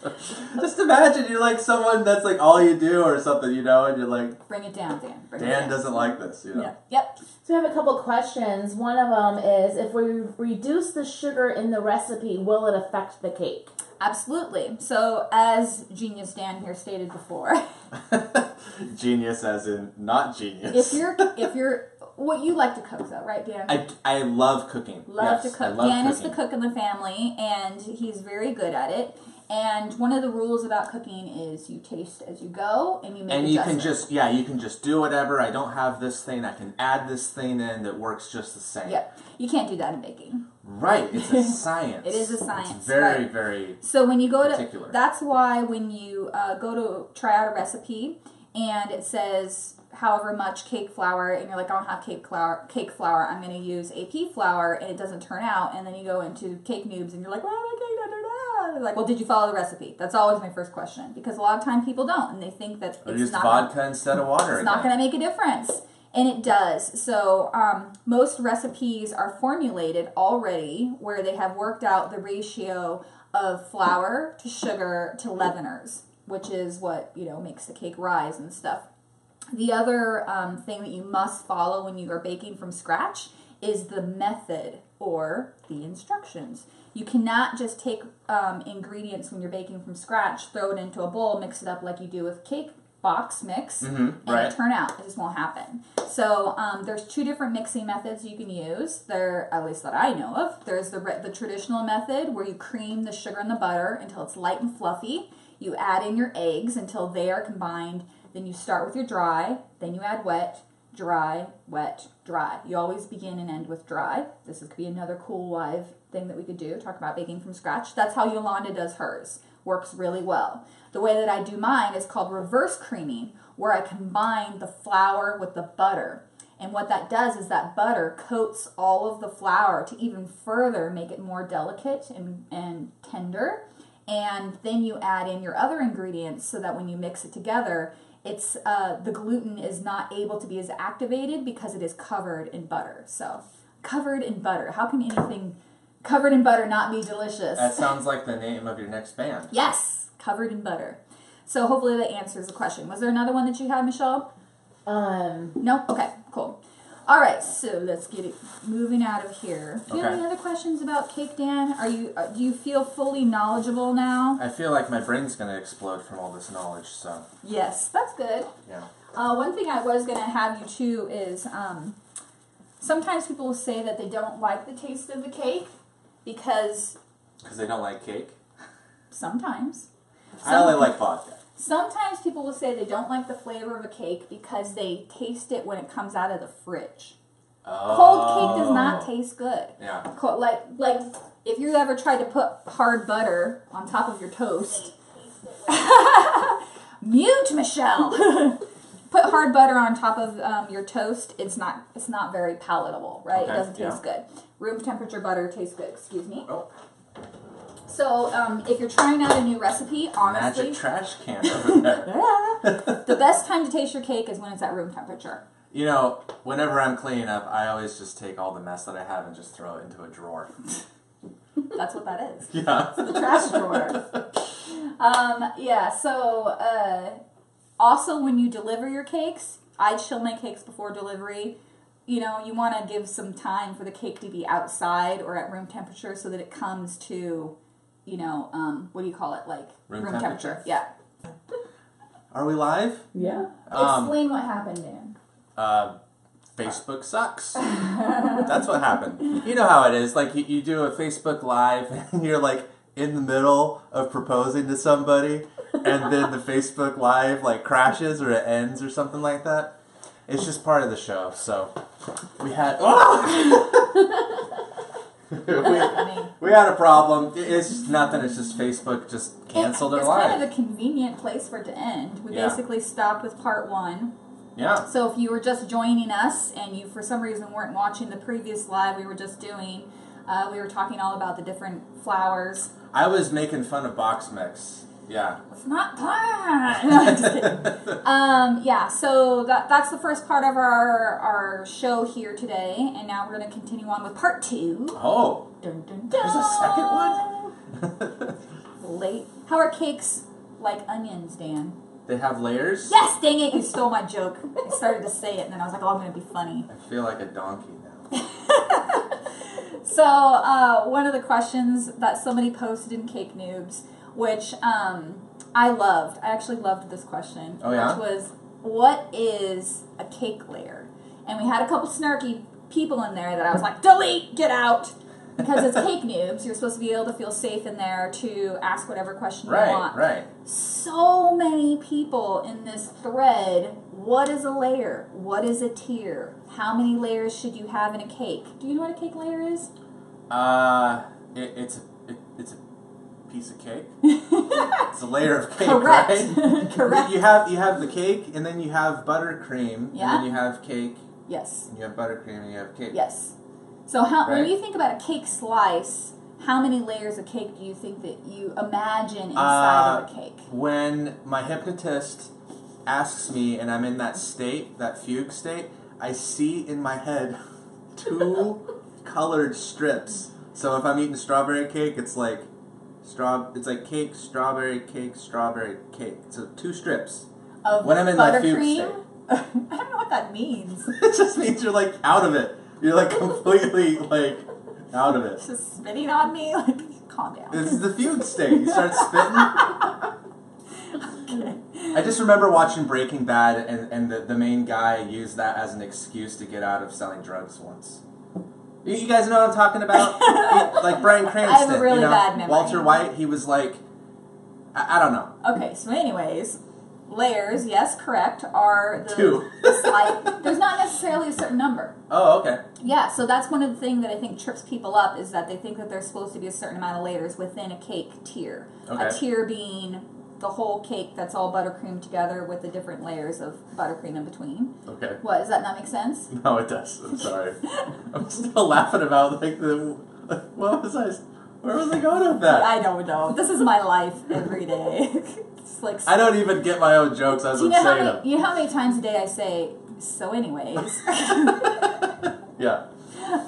just imagine you're like someone that's like all you do or something, you know, and you're like, Bring it down, Dan. Bring Dan down. doesn't like this, you know. Yeah. Yep. So we have a couple questions. One of them is if we reduce the sugar in the recipe, will it affect the cake? Absolutely. So, as Genius Dan here stated before, genius as in not genius. if you're if you're what you like to cook though, right, Dan? I, I love cooking. love Yes, to I cook. love Dan is the cook in the family, and he's very good at it. And one of the rules about cooking is you taste as you go, and you make And you can just yeah, you can just do whatever. I don't have this thing. I can add this thing in that works just the same. Yep. You can't do that in baking. Right. It's a science. It is a science, It's very right. very So when you go Particular. to, that's why when you uh, go to try out a recipe and it says however much cake flour, and you're like, I don't have cake flour, cake flour, I'm going to use AP flour, and it doesn't turn out, and then you go into cake noobs and you're like, well, my cake da, They're like, well, did you follow the recipe? That's always my first question because a lot of time people don't, and they think that or it's not vodka instead of water. it's not going to make a difference. And it does. So, um, most recipes are formulated already where they have worked out the ratio of flour to sugar to leaveners, which is what, you know, makes the cake rise and stuff. The other um, thing that you must follow when you are baking from scratch is the method or the instructions. You cannot just take um, ingredients when you're baking from scratch, throw it into a bowl, mix it up like you do with cake box mix, Mhm, and right. it turn out. It just won't happen. So um, there's two different mixing methods you can use. There, at least that I know of. There's the the traditional method where you cream the sugar and the butter until it's light and fluffy. You add in your eggs until they are combined. Then you start with your dry. Then you add wet, dry, wet, dry. You always begin and end with dry. This is, could be another cool live thing that we could do. Talk about baking from scratch. That's how Yolanda does hers. Works really well. The way that I do mine is called reverse creaming, where I combine the flour with the butter. And what that does is that butter coats all of the flour to even further make it more delicate and, and tender. And then you add in your other ingredients so that when you mix it together, it's uh, the gluten is not able to be as activated because it is covered in butter. So covered in butter. How can anything covered in butter not be delicious? That sounds like the name of your next band. yes, covered in butter. So hopefully that answers the question. Was there another one that you had, Michelle? Um, No. Okay. Cool. All right. So let's get it moving out of here. Do you have any other questions about cake, Dan? Are you uh, do you feel fully knowledgeable now? I feel like my brain's gonna explode from all this knowledge. So Yes, that's good. yeah. Uh, one thing I was going to have you too is um, sometimes people will say that they don't like the taste of the cake because Because they don't like cake. sometimes. I only Some- like vodka. Sometimes people will say they don't like the flavor of a cake because they taste it when it comes out of the fridge. Cold cake does not Oh. taste good. Yeah. Co- Like like if you ever tried to put hard butter on top of your toast. Mute Michelle. put hard butter on top of um, your toast. It's not it's not very palatable, right? Okay, it doesn't yeah. taste good. Room temperature butter tastes good. Excuse me. Oh, So um, if you're trying out a new recipe, honestly, magic trash can over there. the best time to taste your cake is when it's at room temperature. You know, whenever I'm cleaning up, I always just take all the mess that I have and just throw it into a drawer. That's what that is. Yeah. the trash drawer. Um, yeah, so uh, also when you deliver your cakes, I chill my cakes before delivery. You know, you want to give some time for the cake to be outside or at room temperature so that it comes to, you know, um, what do you call it? Like Room temperature? Yeah. Are we live? yeah. Um, Explain what happened, Dan. uh, Facebook sucks. That's what happened. You know how it is. Like you, you do a Facebook live and you're like in the middle of proposing to somebody, and then the Facebook live like crashes or it ends or something like that. It's just part of the show. So we had. we, we had a problem. It's just nothing. It's just Facebook just canceled it, it's live. kind of a convenient place for it to end. We Yeah. basically stopped with part one. yeah. So if you were just joining us and you for some reason weren't watching the previous live we were just doing, uh, we were talking all about the different flowers. I was making fun of box mix. Yeah. It's not time. No, I'm just kidding. Um, yeah, so that that's the first part of our our show here today, and now we're going to continue on with part two. Oh. Dun, dun, There's a second one? Late. How are cakes like onions, Dan? They have layers. Yes, dang it, you stole my joke. I started to say it, and then I was like, oh, I'm going to be funny. I feel like a donkey now. So, uh, one of the questions that somebody posted in Cake Noobs, which um, I loved, I actually loved this question, Oh, yeah? which was, What is a cake layer? And we had a couple snarky people in there that I was like, Delete, get out! Because it's Cake Noobs, you're supposed to be able to feel safe in there to ask whatever question you want. right. So many people in this thread. What is a layer? What is a tier? How many layers should you have in a cake? Do you know what a cake layer is? Uh, it, it's it, it's a piece of cake. It's a layer of cake, Correct. right? Correct. You have you have the cake, and then you have buttercream, Yeah. and then you have cake, Yes. and you have buttercream, and you have cake. Yes. So how when you think about a cake slice, how many layers of cake do you think that you imagine inside of a Uh, cake? When my hypnotist asks me, and I'm in that state, that fugue state, I see in my head two colored strips. So if I'm eating strawberry cake, it's like straw. It's like cake, strawberry cake, strawberry cake. So two strips. Of when I'm in that fugue buttercream? I don't know what that means. it just means you're like out of it. You're like completely like out of it. Just spitting on me? Like, calm down. This is the fugue state. You start spitting. Okay. I just remember watching Breaking Bad, and, and the, the main guy used that as an excuse to get out of selling drugs once. You, guys know what I'm talking about? He- like Bryan Cranston. I have a really you know, bad memory. Walter White, he was like, I, I don't know. Okay, so anyways, layers, yes, correct, are the Two. the there's not necessarily a certain number. Oh, okay. Yeah, so that's one of the things that I think trips people up is that they think that there's supposed to be a certain amount of layers within a cake tier. Okay. A tier being the whole cake that's all buttercream together with the different layers of buttercream in between. Okay. What does that not make sense? No, it does. I'm sorry. I'm still laughing about like the. What was I? Where was I going with that? I don't know. This is my life every day. it's like I don't even get my own jokes as I'm saying many, you know how many times a day I say so anyways. Yeah.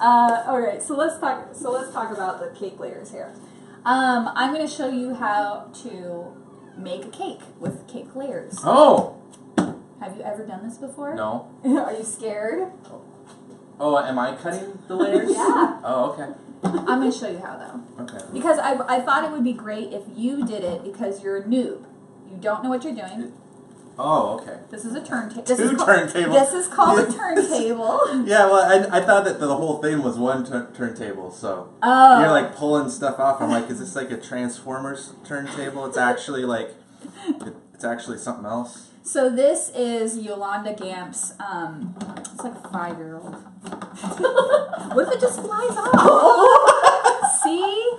uh, all right, so let's talk. So let's talk about the cake layers here. Um, I'm going to show you how to make a cake with cake layers. Oh Have you ever done this before? no. Are you scared? Oh, am I cutting the layers? Yeah. Oh, okay. I'm going to show you how though, Okay. because I I thought it would be great if you did it because you're a noob. You don't know what you're doing. Oh, okay. This is a turntable. This Two is called- turntables. This is called a turntable. Yeah, well, I, I thought that the whole thing was one tur- turntable, so Oh. you're like pulling stuff off. I'm like, is this like a Transformers turntable? It's actually like, it, it's actually something else. So this is Yolanda Gampp's. Um, it's like a five-year-old. what if it just flies off? See?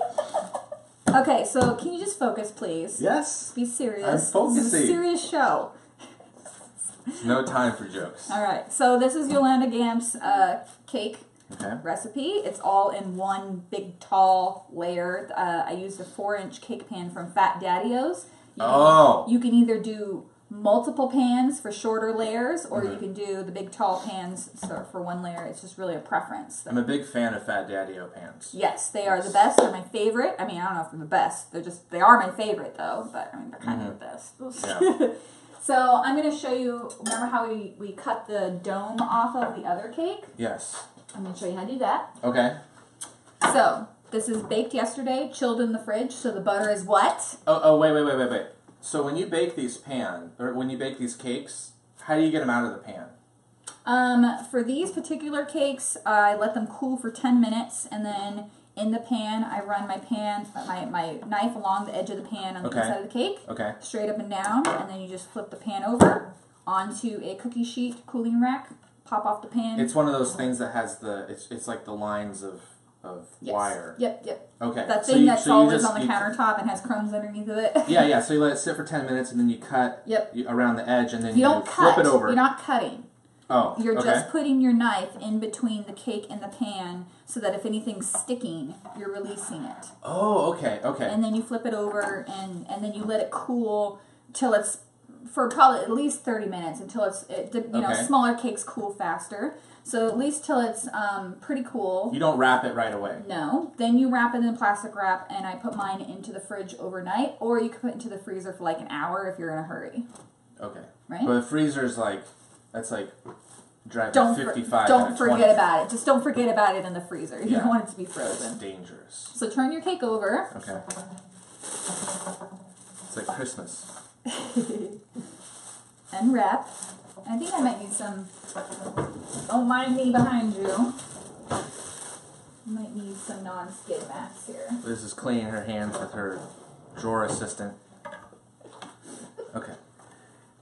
Okay, so can you just focus, please? Yes. Be serious. I'm focusing. This is a serious show. No time for jokes. All right. So this is Yolanda Gampp's uh, cake Okay. recipe. It's all in one big tall layer. Uh, I used a four-inch cake pan from Fat. You can- Oh. You can either do multiple pans for shorter layers, or you Mhm. can do the big tall pans for one layer. It's just really a preference. I'm a big fan of Fat Daddio pans. Yes, they are the best. They're my favorite. I mean, I don't know if they're the best. They're just they are my favorite though. But I mean, they're kind of the best. Yeah. so I'm going to show you. Remember how we we cut the dome off of the other cake? Yes. I'm going to show you how to do that. Okay. So this is baked yesterday, chilled in the fridge, so the butter is what? Oh, oh, wait, wait, wait, wait, wait. So when you bake these pan, or when you bake these cakes, how do you get them out of the pan? Um, for these particular cakes, I let them cool for 10 minutes, and then in the pan, I run my pan, my, my knife along the edge of the pan on the Okay. inside of the cake, Okay. straight up and down, and then you just flip the pan over onto a cookie sheet cooling rack, pop off the pan. It's one of those things that has the it's it's like the lines of of Yes. wire. Yep, yep. Okay. That so thing you- that's so always just- on the countertop and has crumbs underneath of it. Yeah, yeah. So you let it sit for ten minutes, and then you cut Yep. you, around the edge, and then You you, don't flip cut. it over. You're not cutting. Oh, You're okay. just putting your knife in between the cake and the pan so that if anything's sticking, you're releasing it. Oh, okay, okay. And then you flip it over and, and then you let it cool till it's for probably at least 30 minutes until it's it, you know Okay. smaller cakes cool faster. So at least till it's um, pretty cool. you don't wrap it right away. No. Then you wrap it in plastic wrap, and I put mine into the fridge overnight, or you can put it into the freezer for like an hour if you're in a hurry. Okay. Right? But the freezer's like that's like driving don't for- fifty-five. don't at forget 20. about it. Just don't forget about it in the freezer. You Yeah. don't want it to be It's frozen. dangerous. So turn your cake over. Okay. It's like Christmas. Unwrap. I think I might need some. Don't mind me behind you. Might need some non-skid mats here. Liz is cleaning her hands with her drawer assistant. Okay.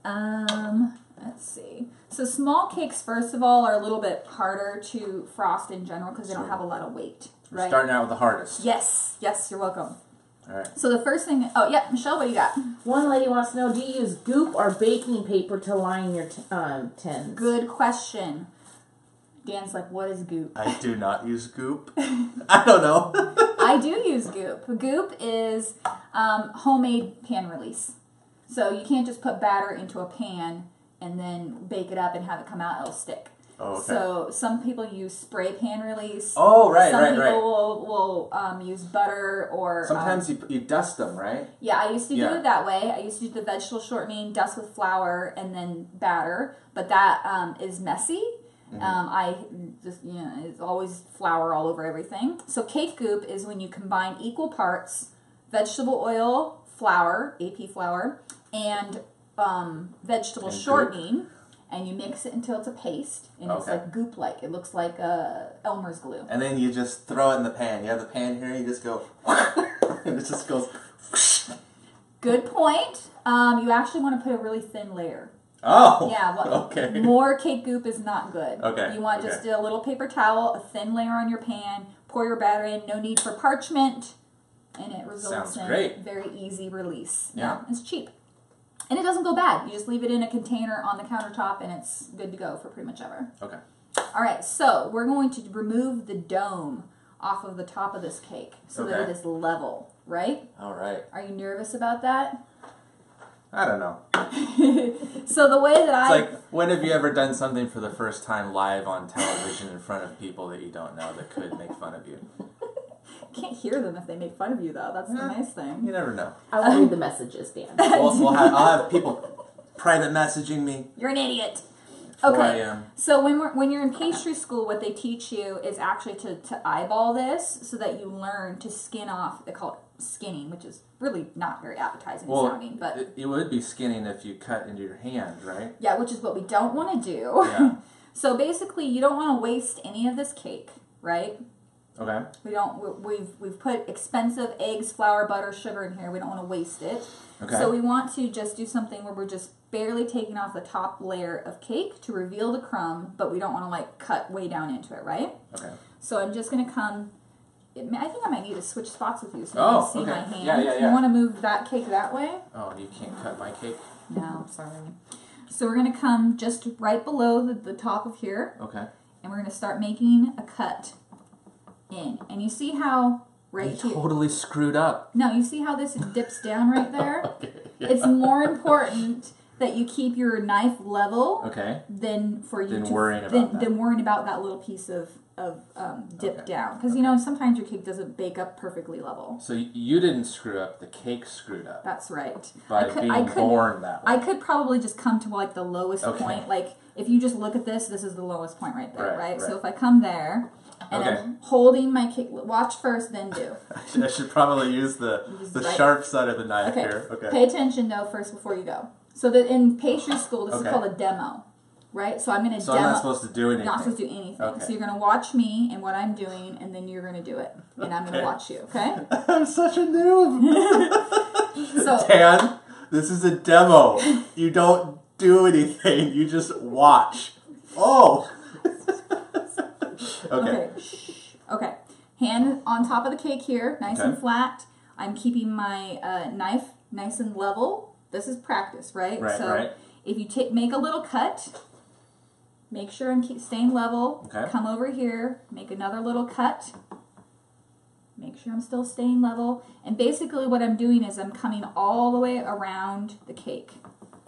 Um, let's see. So small cakes, first of all, are a little bit harder to frost in general because they don't have a lot of weight, We're right? starting out with the hardest. Yes, yes, you're welcome. All right. So the first thing, oh yeah, Michelle, what do you got? One lady wants to know: Do you use goop or baking paper to line your t- um, tins? Good question. Dan's like, what is goop? I do not use goop. I don't know. I do use goop. Goop is um, homemade pan release. So you can't just put batter into a pan and then bake it up and have it come out, it'll stick. Oh, okay. So some people use spray pan release. oh, right, some right, people right. will, will um, use butter or. um, Sometimes you, you dust them, right? yeah, I used to do it that way. I used to do the vegetable shortening, dust with flour, and then batter. But that um, is messy. Mm-hmm. Um, I just you know it's always flour all over everything. So cake goop is when you combine equal parts vegetable oil, flour, AP flour, and um, vegetable And goop. shortening, and you mix it until it's a paste, and it's like goop like. It looks like uh, Elmer's glue. And then you just throw it in the pan. You have the pan here, you just go, and it just goes. Good point. Um, you actually want to put a really thin layer. Oh. Yeah, well, Okay. more cake goop is not good. Okay, You want just okay. a little paper towel, a thin layer on your pan, pour your batter in, no need for parchment, and it results Sounds in great. very easy release. Yeah. it's cheap. And it doesn't go bad. You just leave it in a container on the countertop and it's good to go for pretty much ever. Okay. All right, so we're going to remove the dome off of the top of this cake so that it is level, right? All right. Are you nervous about that? I don't know. So the way that It's I like, when have you ever done something for the first time live on television in front of people that you don't know that could make fun of you? can't hear them if they make fun of you though. That's the nice thing. You never know. I will read the messages, Dan. We'll, we'll have, I'll have people private messaging me. You're an idiot. Okay. So when we're when you're in pastry school, what they teach you is actually to, to eyeball this so that you learn to skin off. They call it skinning, which is really not very appetizing Well, sounding, but it, it would be skinning if you cut into your hand, right? yeah, which is what we don't want to do. Yeah. so basically, you don't want to waste any of this cake, right? Okay. We don't. we- We've we've put expensive eggs, flour, butter, sugar in here. We don't want to waste it. Okay. So we want to just do something where we're just barely taking off the top layer of cake to reveal the crumb, but we don't want to like cut way down into it, right? Okay. So I'm just gonna come. it I think I might need to switch spots with you so you Oh, can see okay. my hand. Yeah, yeah, yeah. You want to move that cake that way? Oh, you can't cut my cake. No, sorry. So we're gonna come just right below the, the top of here, Okay. and we're gonna start making a cut in. And you see how right you here? totally screwed up. No, you see how this dips down right there? Okay. Yeah. It's more important that you keep your knife level Okay. than for you Than to worrying about than, that. than worrying about that little piece of of um, dip Okay. down because you know sometimes your cake doesn't bake up perfectly level. So you didn't screw up. The cake screwed up That's right. by I could, being I could, born that way. I could probably just come to like the lowest Okay. point. Like if you just look at this, this is the lowest point right there, Right, right? So if I come there and Okay. I'm holding my cake, watch first, then do. I should, probably use the Use the right- sharp side of the knife Okay. here. Okay. Pay attention though first before you go. So that in pastry school, this Okay. is called a demo, right? So I'm going to So demo. I'm not supposed to do anything. not supposed to do anything. Okay. So you're going to watch me and what I'm doing, and then you're going to do it, and I'm going to watch you. Okay? I'm such a noob. So Dan, this is a demo. You don't do anything. You just watch. Oh. Okay. okay, shh. okay. Hand on top of the cake here, nice and flat. I'm keeping my uh, knife nice and level. This is practice, right? Right, so right. if you ta- make a little cut, make sure I'm keep staying level. Okay. Come over here, make another little cut. Make sure I'm still staying level. And basically, what I'm doing is I'm coming all the way around the cake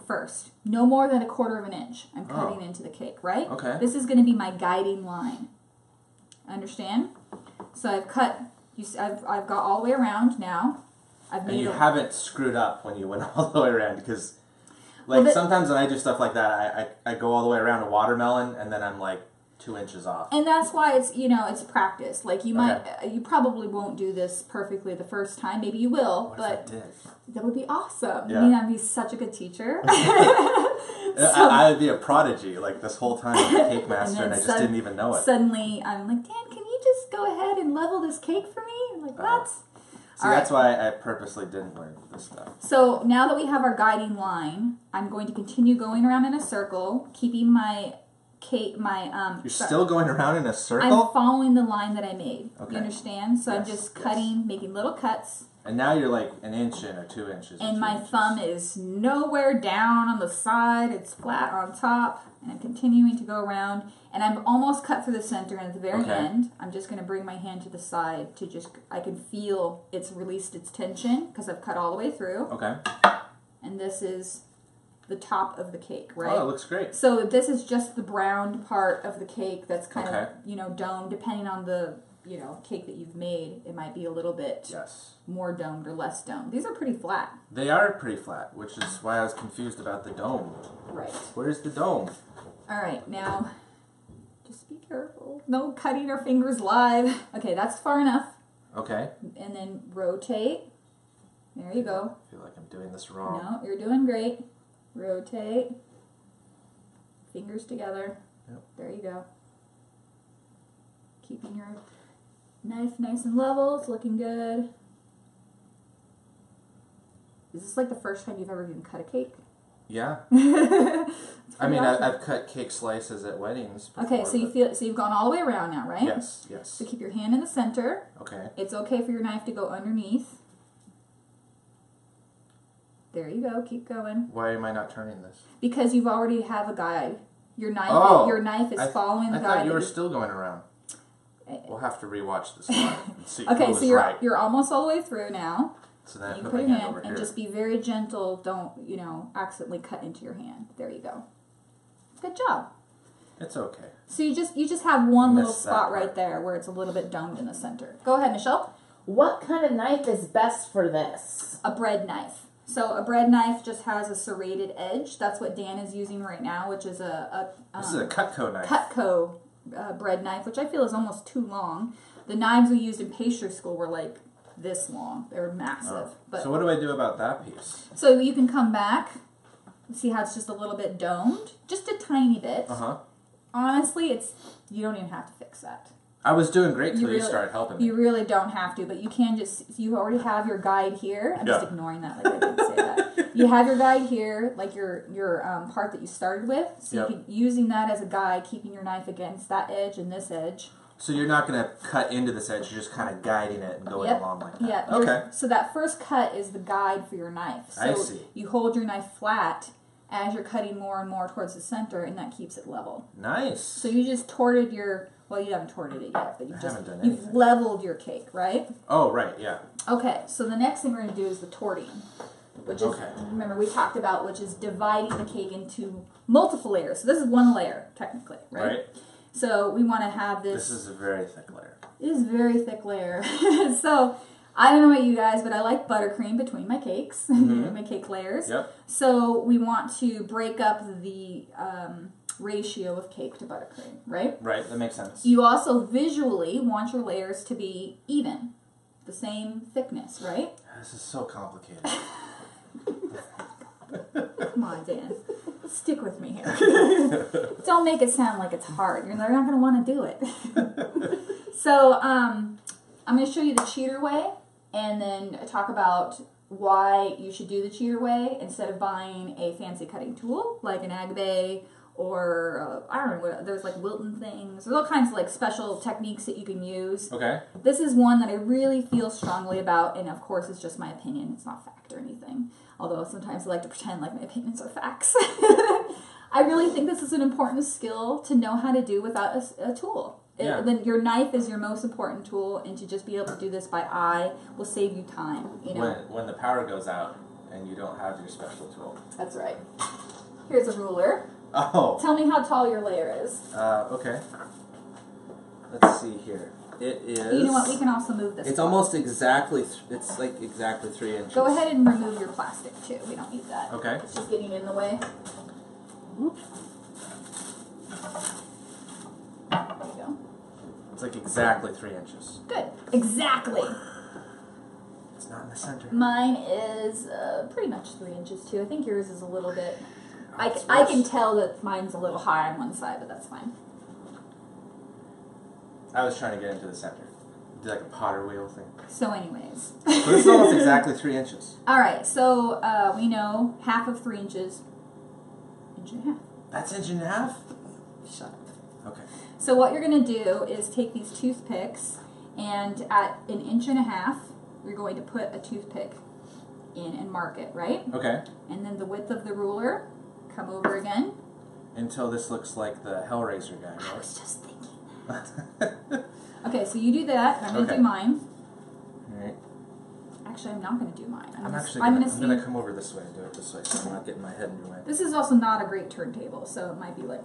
first. No more than a quarter of an inch. I'm cutting Oh. into the cake, right? Okay. This is going to be my guiding line. Understand? So I've cut. You, I've, I've got all the way around now. I've made And you a- haven't screwed up when you went all the way around because, like, Well, the- sometimes when I do stuff like that, I, I, I go all the way around a watermelon and then I'm like two inches off. And that's why it's you know it's practice. Like you might Okay. you probably won't do this perfectly the first time. Maybe you will, What but if I did? that would be awesome. Yeah. I mean, I'd be such a good teacher. I, I would be a prodigy like this whole time I'm a cake master, and, then I just sud- didn't even know it. Suddenly, I'm like, Dan, can you just go ahead and level this cake for me? I'm like, Uh-huh. what? See, all that's why I purposely didn't learn this stuff. So now that we have our guiding line, I'm going to continue going around in a circle, keeping my cake, my um. You're sorry. still going around in a I'm circle, following the line that I made. Okay. You understand? So I'm Yes, just yes. cutting, making little cuts, and now you're like an inch in or two inches. and two my inches. thumb is nowhere down on the side. It's flat on top, and I'm continuing to go around, and I'm almost cut through the center. And at the very Okay. end, I'm just going to bring my hand to the side to just I can feel it's released its tension because I've cut all the way through, Okay. and this is the top of the cake, right? Oh, it looks great. So this is just the browned part of the cake that's kind of you know domed. Depending on the you know cake that you've made, it might be a little bit Yes. more domed or less domed. These are pretty flat, They are pretty flat, which is why I was confused about the dome. right? Where's the dome? All right, now just be careful. No cutting our fingers live. Okay, that's far enough. Okay. And then rotate. There you go. I feel like I'm doing this wrong. No, you're doing great. Rotate. Fingers together. Yep. There you go. Keeping your knife nice and level. It's looking good. Is this like the first time you've ever even cut a cake? Yeah. I mean, awesome. I've cut cake slices at weddings. Before, Okay, so you feel so you've gone all the way around now, right? Yes. Yes. So keep your hand in the center. Okay. It's okay for your knife to go underneath. There you go. Keep going. Why am I not turning this? Because you've already have a guide. Your knife. Oh, your knife is I, following the I guide. thought you that were still going around. Eh. We'll have to rewatch this one and see Okay, so you're right. you're almost all the way through now. So then You put put your hand hand over and here. just be very gentle. Don't you know accidentally cut into your hand. There you go. Good job. It's okay. So you just you just have one little spot right there where it's a little bit domed in the center. Go ahead, Michelle. What kind of knife is best for this? A bread knife. So a bread knife just has a serrated edge. That's what Dan is using right now, which is a, a This um, is a Cutco knife. Cutco uh, bread knife, which I feel is almost too long. The knives we used in pastry school were like this long. They were massive. Oh. But So what do I do about that piece? so you can come back. See how it's just a little bit domed, just a tiny bit. Uh huh. Honestly, it's you don't even have to fix that. I was doing great till you, really- started helping me. You really don't have to, but you can just. You already have your guide here. I'm just ignoring that, like I didn't say that. You have your guide here, like your your um, part that you started with. So Yep. you can using that as a guide, keeping your knife against that edge and this edge. So you're not going to cut into this edge. You're just kind of guiding it and going Yep. along like that. Yeah. Okay. So that first cut is the guide for your knife. So I see. You hold your knife flat as you're cutting more and more towards the center, and that keeps it level. Nice. So you just torted your. Well, you haven't torted it yet, but you've I just you've leveled your cake, right? oh right, yeah. Okay, so the next thing we're going to do is the torting, which is Okay. remember we talked about, which is dividing the cake into multiple layers. So this is one layer technically, right? Right. So we want to have this. This is a very thick layer. it is a very thick layer. so I don't know about you guys, but I like buttercream between my cakes, Mhm. my cake layers. Yep. So we want to break up the um, ratio of cake to buttercream, right? Right. That makes sense. You also visually want your layers to be even, the same thickness, right? This is so complicated. Come on, Dan. Stick with me here. Don't make it sound like it's hard. You're not going to want to do it. so, um, I'm going to show you the cheater way and then talk about why you should do the cheater way instead of buying a fancy cutting tool like an Agbay or uh, I don't know there's like Wilton things. There's all kinds of like special techniques that you can use. Okay. This is one that I really feel strongly about, and of course, it's just my opinion. It's not fact or anything. Although sometimes I like to pretend like my opinions are facts. I really think this is an important skill to know how to do without a tool. It- Yeah. then your knife is your most important tool, and to just be able to do this by eye will save you time. You know, When when the power goes out and you don't have your special tool. that's right. Here's a ruler. Oh. Tell me how tall your layer is. Uh, okay. Let's see here. It is. You know what? We can also move this. It's one. almost exactly. Th- it's like exactly three inches. Go ahead and remove your plastic too. We don't need that. Okay. It's just getting in the way. Go. It's like exactly three inches. Good. Exactly. It's not in the center. Mine is uh, pretty much three inches too. I think yours is a little bit. I, c- I can tell that mine's a little high on one side, but that's fine. I was trying to get into the center. Do like a potter wheel thing. So, anyways. But it's almost exactly three inches. All right. So uh, we know half of three inches. Inch and a half. That's inch and a half. Shut up. Okay. So what you're going to do is take these toothpicks, and at an inch and a half, you're going to put a toothpick in and mark it, right? Okay. And then the width of the ruler, come over again. Until this looks like the Hellraiser guy, I was just thinking. Okay, so you do that. I'm going to Okay. do mine. Alright. Actually, I'm not going to do mine. I'm, I'm gonna, actually I'm gonna, gonna I'm see. gonna come over this way and do it this way so I'm not getting my head in your way. This is also not a great turntable, so it might be like.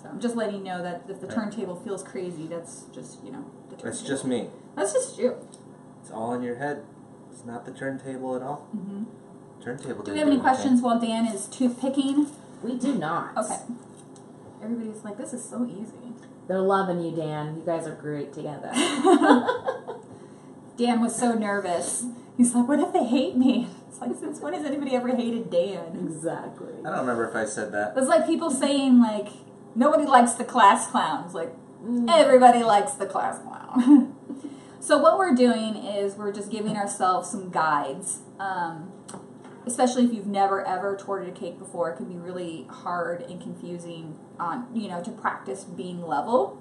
Okay. So I'm just letting you know that if the Okay. turntable feels crazy, that's just you know the turntable. It's just me. That's just you. It's all in your head. It's not the turntable at all. hmm Turntable. Do we have any anything. questions while Dan is toothpicking? We do not. Okay. Everybody's like, this is so easy. They're loving you, Dan. You guys are great together. Dan was so nervous. He's like, what if they hate me? It's like, since when has anybody ever hated Dan? exactly. I don't remember if I said that. It's like people saying, like, nobody likes the class clowns. Like, Mm. everybody likes the class clown. so, what we're doing is we're just giving ourselves some guides. Um, especially if you've never ever torted a cake before, it can be really hard and confusing on, you know, to practice being level.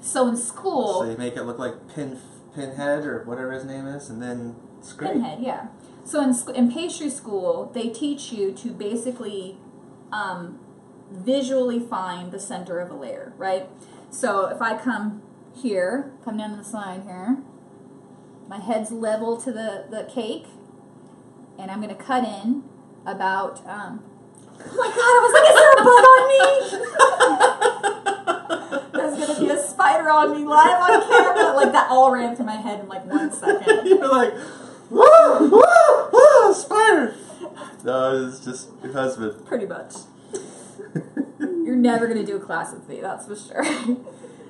So, in school. So you make it look like Pin Pinhead or whatever his name is, and then it's great. Pinhead, yeah. So in, in pastry school, they teach you to basically um, visually find the center of a layer, right? So if I come here, come down to the side here, my head's level to the, the cake, and I'm gonna cut in about, um, oh my god, I was like, is there a bug on me? There's gonna be a spider on me live on camera. Like that all ran through my head in like one second. You're like, woo, woo, woo, spider. No, it's just your husband. Pretty much. You're never going to do a class with me, that's for sure.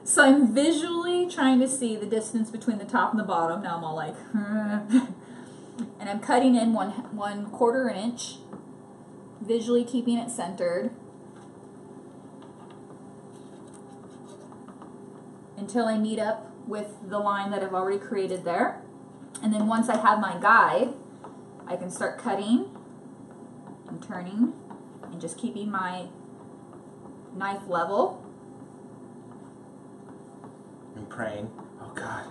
so I'm visually trying to see the distance between the top and the bottom. Now I'm all like, and I'm cutting in one one quarter inch, visually keeping it centered until I meet up with the line that I've already created there. And then once I have my guide, I can start cutting and turning and just keeping my knife level. I'm praying. Oh God.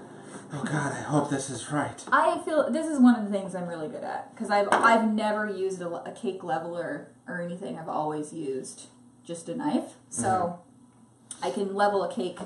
Oh God. I hope this is right. I feel this is one of the things I'm really good at because I've I've never used a, a cake leveler or anything. I've always used just a knife, so mm-hmm. I can level a cake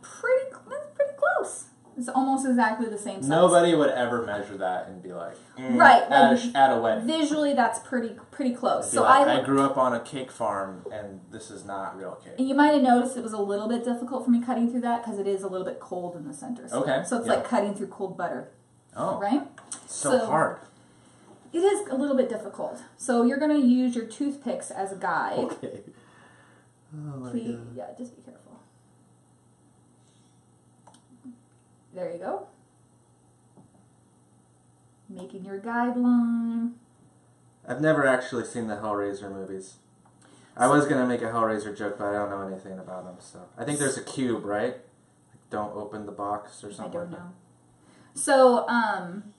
pretty that's pretty close. It's almost exactly the same size. Nobody would ever measure that and be like, mm, Right, at, a, at a wedding. Visually, that's pretty pretty close. So like, I I grew up on a cake farm, and this is not real cake. And you might have noticed it was a little bit difficult for me cutting through that because it is a little bit cold in the center. So, Okay, So it's yeah. like cutting through cold butter, Oh, right? so, so- hard. It is a little bit difficult. So you're going to use your toothpicks as a guide. Okay. Oh my Please, god. yeah, just be careful. There you go. Making your guideline. I've never actually seen the Hellraiser movies. I was gonna make a Hellraiser joke, but I don't know anything about them. So I think there's a cube, right? Like, don't open the box or something. I don't know. So, um,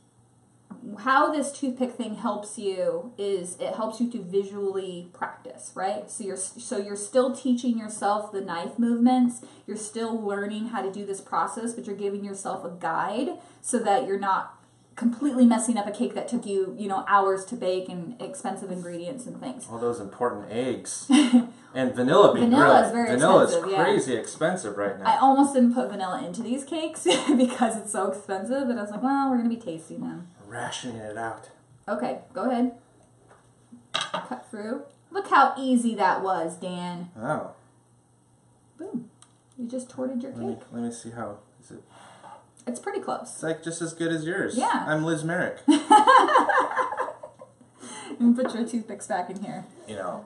how this toothpick thing helps you is it helps you to visually practice, right? So you're so you're still teaching yourself the knife movements. You're still learning how to do this process, but you're giving yourself a guide so that you're not completely messing up a cake that took you, you know, hours to bake and expensive ingredients and things. All those important eggs and vanilla bean. Vanilla really. is very vanilla expensive, is yeah. crazy expensive right now. I almost didn't put vanilla into these cakes because it's so expensive, and I was like, well, we're gonna be tasting them. Rationing it out. Okay, go ahead. Cut through. Look how easy that was, Dan. Oh, Boom. You just torted your let me cake. let me see how. Is it? It's pretty close. It's like just as good as yours. Yeah. I'm Liz Marek. And put your toothpicks back in here. You know,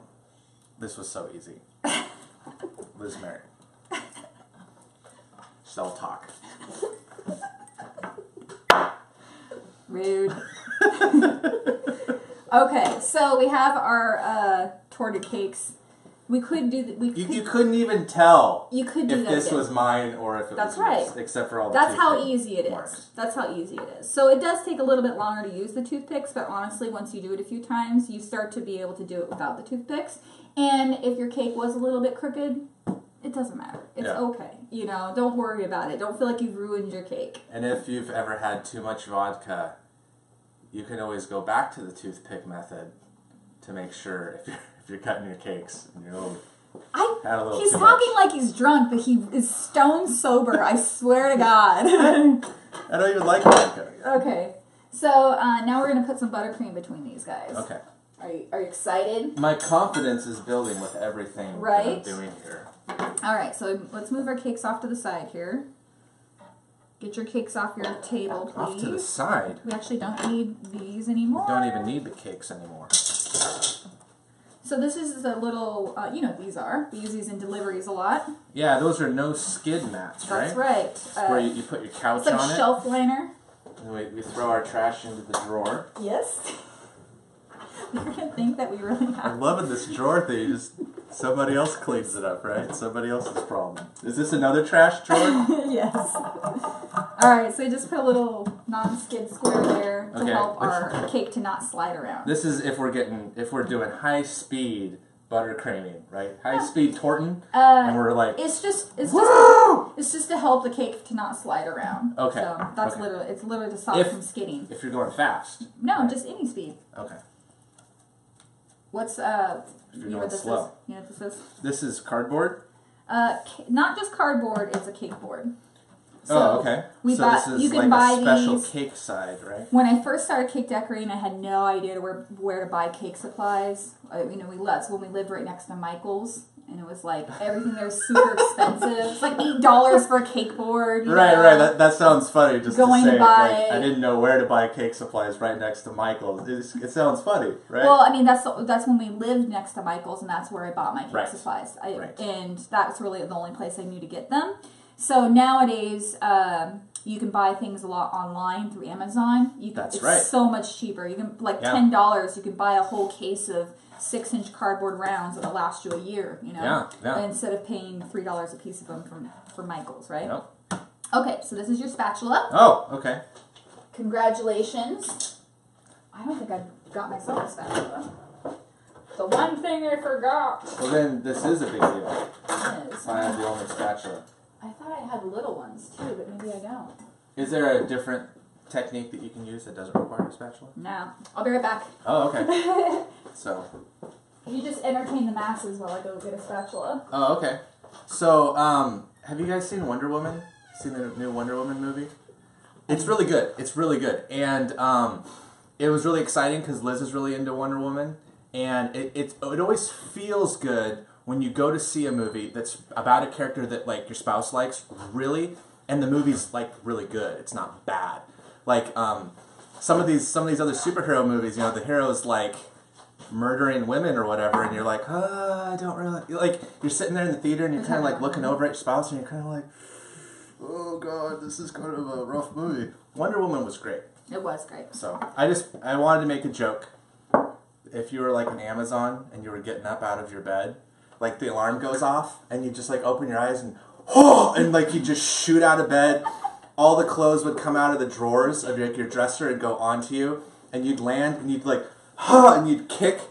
this was so easy. Liz Marek. Shell talk. Rude. okay, so we have our uh, torted cakes. We could do. The, we You, could, you couldn't even tell you could do if this again. was mine or if it That's was yours, right. except for all the That's how easy it is. marks. That's how easy it is. So it does take a little bit longer to use the toothpicks, but honestly, once you do it a few times, you start to be able to do it without the toothpicks. And if your cake was a little bit crooked, it doesn't matter. It's Yeah. okay. You know, don't worry about it. Don't feel like you've ruined your cake. And if you've ever had too much vodka, you can always go back to the toothpick method to make sure if you're, if you're cutting your cakes and you're a little, I had a little he's talking much. like he's drunk, but he is stone sober. I swear to God. I don't even like vodka. okay. So uh, now we're gonna put some buttercream between these guys. Okay. Are you are you excited? My confidence is building with everything Right. that I'm doing here. All right, so let's move our cakes off to the side here. Get your cakes off your table, please. Off to the side. We actually don't need these anymore. Don't even need the cakes anymore. So this is a little, uh, you know, what these are. We use these in deliveries a lot. Yeah, those are no skid mats, right? That's right. Uh, where you, you put your couch it's like on shelf liner. and we, we throw our trash into the drawer. Yes. You're gonna think that we really I'm loving this drawer thing. Just somebody else cleans it up, right? Somebody else's problem. Is this another trash drawer? yes. All right, so we just put a little non-skid square there to Okay. help our cake to not slide around. this is if we're getting if we're doing high speed butter creaming, right? High speed torting, Uh, and we're like, it's just it's just woo! it's just to help the cake to not slide around. Okay, So that's okay. literally it's literally to stop If- from skidding. If you're going fast, No, just any speed. okay. What's uh? You're know what this slow. is? You know what this is? This is cardboard. Uh, ca- not just cardboard. It's a cake board. oh, okay. we so buy- this is you can like buy a special these- cake side, right? When I first started cake decorating, I had no idea where where to buy cake supplies. Uh, you know, we that's when we lived right next to Michael's, and it was like everything there was super expensive. It's like eight dollars for a cake board. Right, know? right. That, that sounds funny. Just Going to to buy- like, I didn't know where to buy cake supplies right next to Michael's. It's, it sounds funny, right? Well, I mean that's the, that's when we lived next to Michael's, and that's where I bought my cake Right. supplies. I, Right. And that's really the only place I knew to get them. So nowadays, um, you can buy things a lot online through Amazon. You can, That's it's right. so much cheaper. You can like Yeah. ten dollars. You can buy a whole case of six inch cardboard rounds that'll last you a year. You know, Yeah, yeah. instead of paying three dollars a piece of them from from Michael's, right? Yep. Okay, so this is your spatula. oh, okay. Congratulations. I don't think I got myself a spatula. The one thing I forgot Well, then this is a big deal. is I have the only spatula. I thought I had little ones too, but maybe I don't. Is there a different technique that you can use that doesn't require a spatula? No. I'll be right back. Oh, okay. So, You just entertain the masses while I go get a spatula. oh, okay. So, um, have you guys seen Wonder Woman? Seen the new Wonder Woman movie? It's really good. It's really good, and um, it was really exciting because Liz is really into Wonder Woman, and it, it it always feels good when you go to see a movie that's about a character that like your spouse likes really, and the movie's like really good. It's not bad. Like um, some of these some of these other superhero movies, you know, the hero's like murdering women or whatever, and you're like, oh, I don't really like. You're sitting there in the theater and you're kind of like looking over at your spouse, and you're kind of like, oh god, this is kind of a rough movie. Wonder Woman was great. It was great. So I just I wanted to make a joke. If you were like an Amazon and you were getting up out of your bed, like the alarm goes off and you just like open your eyes and oh and like you just shoot out of bed, all the clothes would come out of the drawers of your, your dresser and go onto you, and you'd land and you'd like huh and you'd kick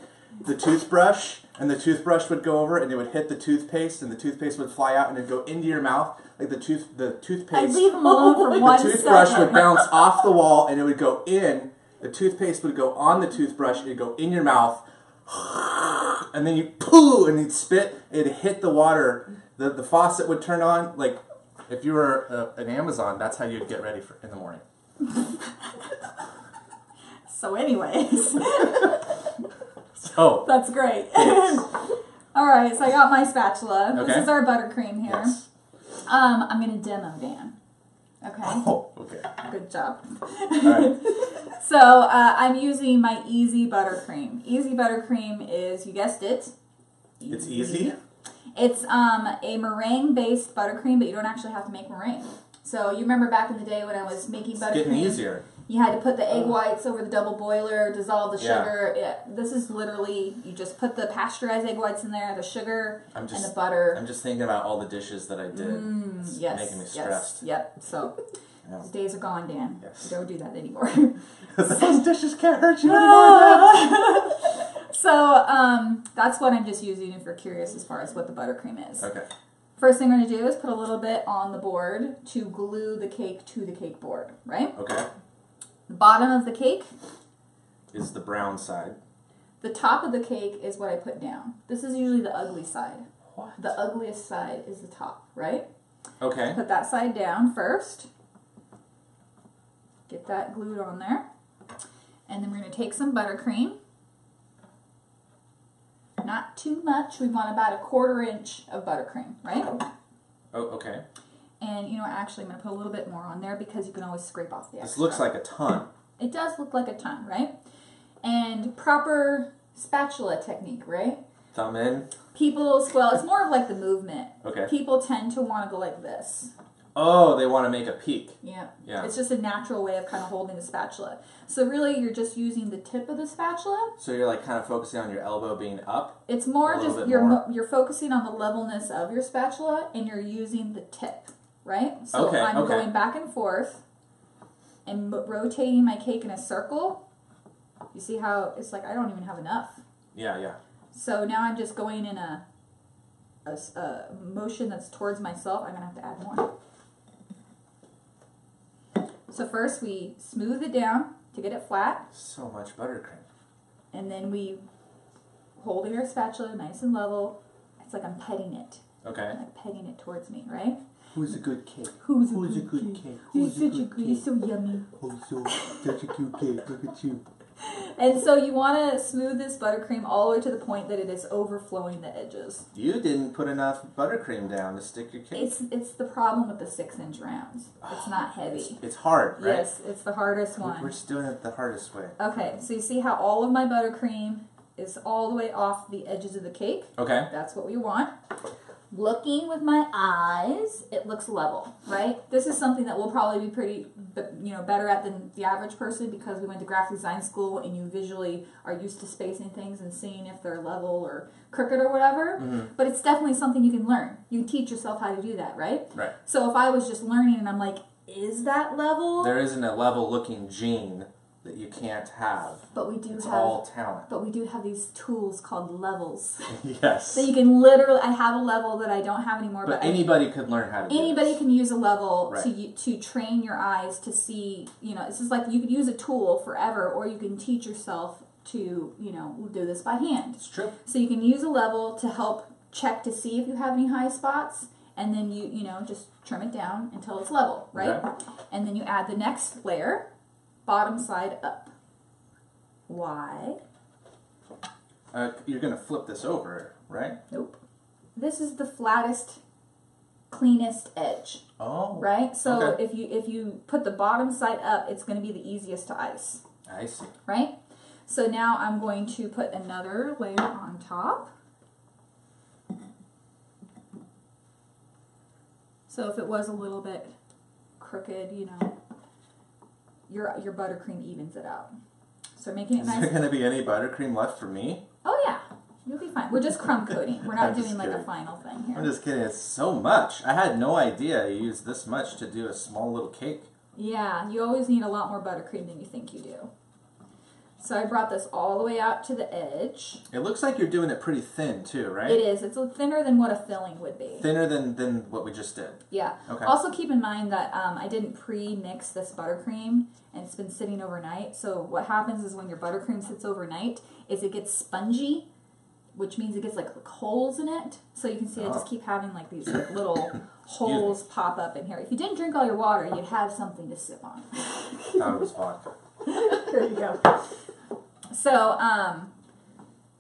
the toothbrush and the toothbrush would go over and it would hit the toothpaste and the toothpaste would fly out and it'd go into your mouth like the tooth the toothpaste I'd leave them alone for the one toothbrush second. would bounce off the wall and it would go in. The toothpaste would go on the toothbrush. It'd go in your mouth, and then you poo and you'd spit. It'd hit the water. The the faucet would turn on. Like if you were uh, an Amazon, that's how you'd get ready for in the morning. So, anyways, So that's great. All right, so I got my spatula. Okay. This is our buttercream here. yes. Um, I'm gonna demo Dan. Okay, Oh, okay. good job. All right. So uh, I'm using my Easy Buttercream. Easy Buttercream is, you guessed it. It's easy. It's um, a meringue-based buttercream, but you don't actually have to make meringue. So you remember back in the day when I was making It's buttercream, getting easier. you had to put the egg whites over the double boiler, dissolve the Yeah. sugar. Yeah, this is literally you just put the pasteurized egg whites in there, the sugar, I'm and just the butter. I'm just thinking about all the dishes that I did. Mm, It's yes, making me yes, stressed. Yep. So Yeah. those days are gone, Dan. Yes. Don't do that anymore. Those dishes can't hurt you anymore. So um, that's what I'm just using if you're curious as far as what the buttercream is. okay. First thing we're gonna do is put a little bit on the board to glue the cake to the cake board, right? Okay. The bottom of the cake, Is the brown side. the top of the cake is what I put down. This is usually the ugly side. What? The ugliest side is the top, right? Okay. Put that side down first. Get that glued on there. And then we're going to take some buttercream. Not too much. We want about a quarter inch of buttercream, right? Oh, okay. And you know, actually, I'm going to put a little bit more on there because you can always scrape off the extra. This looks like a ton. It does look like a ton, right? And proper spatula technique, right? Thumb in. People, well, it's more of like the movement. Okay. People tend to want to go like this. Oh, they want to make a peak. Yeah. Yeah. It's just a natural way of kind of holding the spatula. So really, you're just using the tip of the spatula. So you're like kind of focusing on your elbow being up. It's more just you're more. you're focusing on the levelness of your spatula, and you're using the tip, right? So Okay, I'm okay. going back and forth, and rotating my cake in a circle. You see how it's like I don't even have enough. Yeah, yeah. So now I'm just going in a a, a motion that's towards myself. I'm gonna have to add more. So first we smooth it down to get it flat, So much buttercream. and then we holding our spatula nice and level. It's like I'm petting it, Okay. like petting it towards me, right? Who's a good cake? Who's, Who's a good cake? You're Who's a such a good good, you're cake? so yummy. Oh, so such a cute cake. Look at you. And so you want to smooth this buttercream all the way to the point that it is overflowing the edges. You didn't put enough buttercream down to stick your cake. It's it's the problem with the six inch rounds. It's not heavy. it's hard, right? Yes, it's the hardest We're- We're just doing it the hardest way. Okay, so you see how all of my buttercream is all the way off the edges of the cake? Okay. That's what we want. Looking with my eyes, it looks level, right? This is something that we'll probably be pretty, you know, better at than the average person because we went to graphic design school and you visually are used to spacing things and seeing if they're level or crooked or whatever. Mm-hmm. But it's definitely something you can learn. You teach yourself how to do that, right? Right. So if I was just learning and I'm like, is that level? There isn't a level looking gene that you can't have. but we do It's have, all talent. but we do have these tools called levels. yes. So you can literally, I have a level that I don't have anymore, but but, I anybody could learn how to do anybody this. can use a level to Right. u- to train your eyes to see you know it's just like you could use a tool forever or you can teach yourself to you know do this by hand It's true. so you can use a level to help check to see if you have any high spots and then you you know just trim it down until it's level right Okay. and then you add the next layer bottom side up why Uh, you're gonna flip this over, right? nope this is the flattest cleanest edge Oh. right? So Okay. if you if you put the bottom side up, it's going to be the easiest to ice, I see. right? So now I'm going to put another layer on top. So if it was a little bit crooked, you know, your your buttercream evens it out. So making it Is nice. there gonna be any buttercream left for me? Oh yeah, you'll be fine. We're just crumb coating. We're not I'm just doing like a final thing here. I'm just kidding. It's so much. I had no idea you used this much to do a small little cake. Yeah, you always need a lot more buttercream than you think you do. So I brought this all the way out to the edge. It looks like you're doing it pretty thin too, right? It is. It's thinner than what a filling would be. Thinner than than what we just did. Yeah. Okay. Also keep in mind that um, I didn't pre-mix this buttercream and it's been sitting overnight. So what happens is when your buttercream sits overnight is it gets spongy, which means it gets like holes in it. So you can see I just Oh. keep having like these like, little holes pop up in here. If you didn't drink all your water, you'd have something to sip on. Thought it was vodka. there you go. So, um,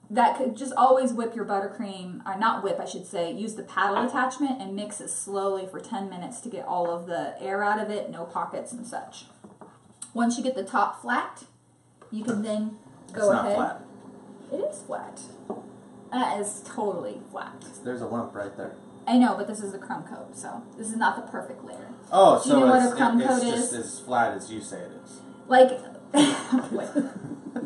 that could just always whip your buttercream, or not whip, I should say, use the paddle attachment and mix it slowly for 10 minutes to get all of the air out of it, no pockets and such. Once you get the top flat, you can then go it's not ahead. flat. It is flat. That is totally flat. There's a lump right there. I know, but this is a crumb coat, so this is not the perfect layer. Oh, Do you so know what it's, a crumb it- it's coat just is? as flat as you say it is. Like, wait.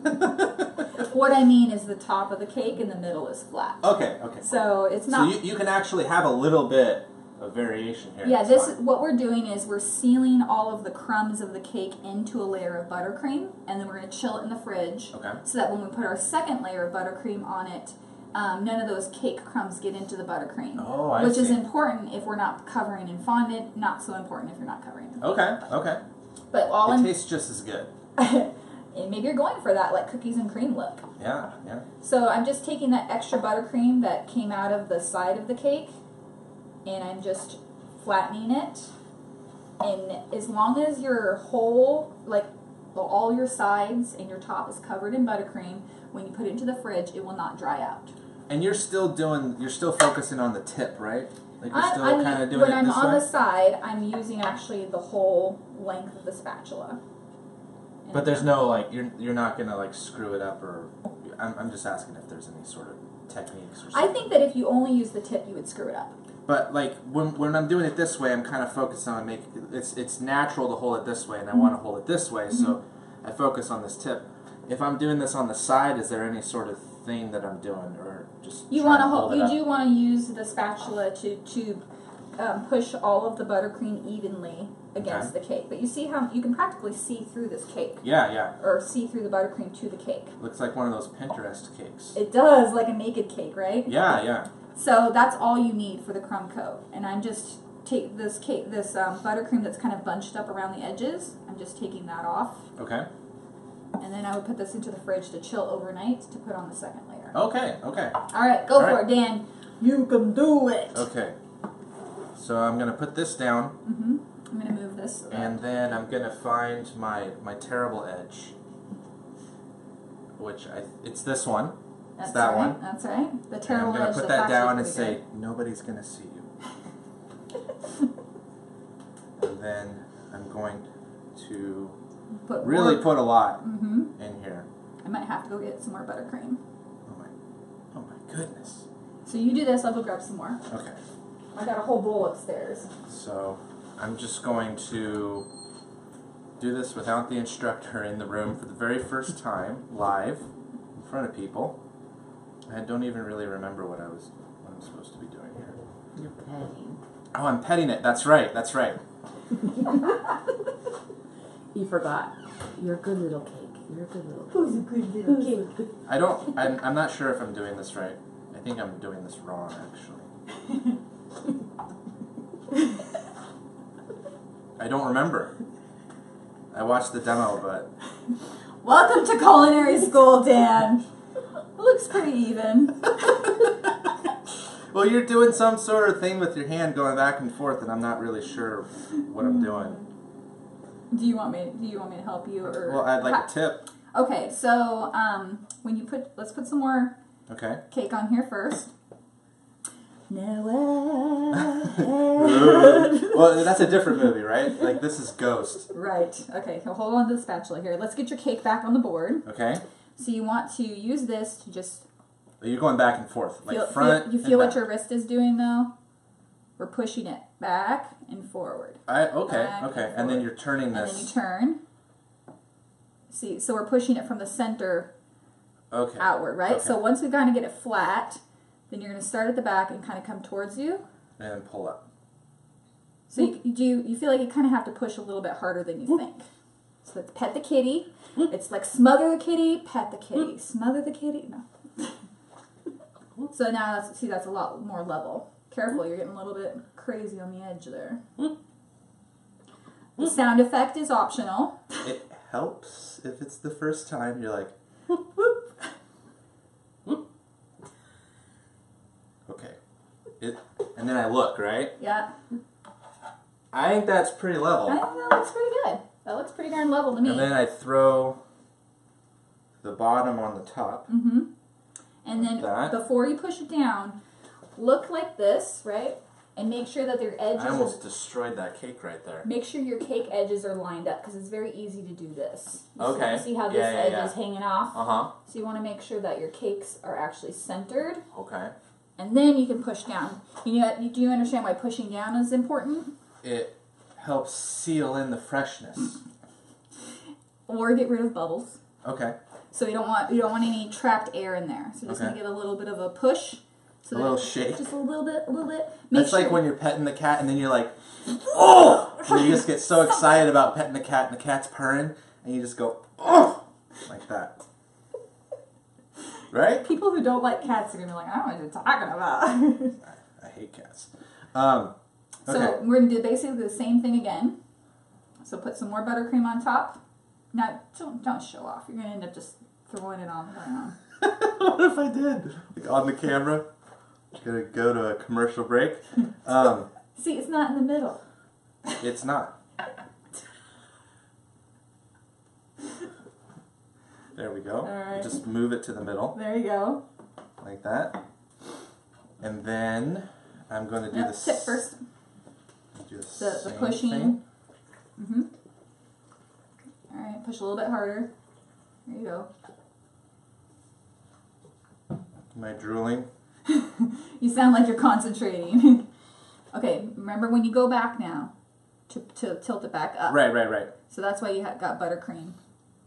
what I mean is the top of the cake and the middle is flat. Okay, okay. So it's not. So you, you can actually have a little bit of variation here. yeah, this fine. what we're doing is we're sealing all of the crumbs of the cake into a layer of buttercream, and then we're going to chill it in the fridge, Okay. so that when we put our second layer of buttercream on it, um, none of those cake crumbs get into the buttercream. Oh, I which is important if we're not covering in fondant. Not so important if you're not covering. in Okay, okay. But all It in, tastes just as good. and maybe you're going for that like cookies and cream look. Yeah, yeah. So I'm just taking that extra buttercream that came out of the side of the cake and I'm just flattening it. And as long as your whole, like all your sides and your top is covered in buttercream, when you put it into the fridge, it will not dry out. And you're still doing, you're still focusing on the tip, right? Like you're still kind of doing when it I'm this on way. the side, I'm using actually the whole length of the spatula. Oh, but there's no like you're you're not gonna like screw it up or I'm I'm just asking if there's any sort of techniques or I think that if you only use the tip, you would screw it up. But like when when I'm doing it this way, I'm kind of focused on make it's it's natural to hold it this way, and I want to mm-hmm. hold it this way, mm-hmm. so I focus on this tip. If I'm doing this on the side, is there any sort of thing that I'm doing, or just You want to hold hold. You do want to use the spatula to to um, push all of the buttercream evenly against the cake. But you see how you can practically see through this cake, Yeah, yeah. or see through the buttercream to the cake. Looks like one of those Pinterest cakes. It does, like a naked cake, right? Yeah, yeah. So that's all you need for the crumb coat. And I'm just take this cake, this um, buttercream that's kind of bunched up around the edges. I'm just taking that off, Okay. and then I would put this into the fridge to chill overnight to put on the second layer. Okay, okay. All right, go All for right. it, Dan. You can do it. Okay. So I'm gonna put this down, Mm-hmm. I'm gonna move this. So that- and then I'm gonna find my my terrible edge, which I it's this one. that's that right. one. That's right. The terrible I'm gonna put that down and say nobody's gonna see you. and then I'm going to. Put really more- put a lot Mhm. in here. I might have to go get some more buttercream. Oh my, oh my goodness. So you do this. I'll go grab some more. Okay. I got a whole bowl upstairs. So I'm just going to do this without the instructor in the room for the very first time, live, in front of people. I don't even really remember what I was what I'm supposed to be doing here. You're petting. Oh, I'm petting it. That's right. That's right. You forgot. You're a good little cake. You're a good little cake. Who's a good little kid? I don't. I'm, I'm not sure if I'm doing this right. I think I'm doing this wrong, actually. don't remember. I watched the demo, but Welcome to culinary school, Dan. It looks pretty even. well, you're doing some sort of thing with your hand going back and forth, and I'm not really sure what I'm doing. Do you want me? Do you want me to help you, or? Well, I'd like a tip. Okay, so um, when you put, let's put some more Okay. cake on here first. Now well, that's a different movie, right? Like this is Ghost. Right. Okay. So hold on to the spatula here. Let's get your cake back on the board. Okay. So you want to use this to just You're going back and forth, like feel, front. feel- you feel what back. your wrist is doing though. We're pushing it back and forward, I, okay, back okay, and and then you're turning this. and then you turn. See, so we're pushing it from the center okay. outward, right? Okay. So once we kind of get it flat, then you're going to start at the back and kind of come towards you. And pull up. So you, you do you feel like you kind of have to push a little bit harder than you think. So let's pet the kitty. It's like smother the kitty, pet the kitty, smother the kitty. No. so now that's see that's a lot more level. Careful, you're getting a little bit crazy on the edge there. The sound effect is optional. It helps if it's the first time. You're like, okay. It, and then I look right. Yeah, I think that's pretty level. I think that looks pretty good. That looks pretty darn level to me. And then I throw the bottom on the top. Mm-hmm. And then That. before you push it down, look like this, right? And make sure that your edges I are almost destroyed that cake right there. Make sure your cake edges are lined up because it's very easy to do this. You see- Okay. you See how this Yeah, yeah, edge yeah. is hanging off? Uh huh. So you want to make sure that your cakes are actually centered, Okay. And then you can push down. You know, do you understand why pushing down is important? It helps seal in the freshness. Mm-hmm. Or get rid of bubbles. Okay. So you don't want you don't want any trapped air in there. So just Okay. gonna give a little bit of a push. So A little shake. Just a little bit, a little bit. Make That's like when you're petting the cat and then you're like, oh! And you just get so excited about petting the cat and the cat's purring and you just go, oh! Like that. Right? people who don't like cats are gonna be like, I don't know what you're talking about. I hate cats. Um, So we're gonna do basically the same thing again. So put some more buttercream on top. Now don't don't show off. You're gonna end up just throwing it on the ground. what if I did? Like on the camera. Gonna go to a commercial break. Um, See, it's not in the middle. it's not. There we go. Alright. Just move it to the middle. There you go. like that. And then I'm going to do Yep, the tip first. Do the, The, the pushing. thing. Mm-hmm. All right, push a little bit harder. There you go. Am I drooling? You sound like you're concentrating. okay, remember when you go back now to, to tilt it back up. Right, right, right. So that's why you got buttercream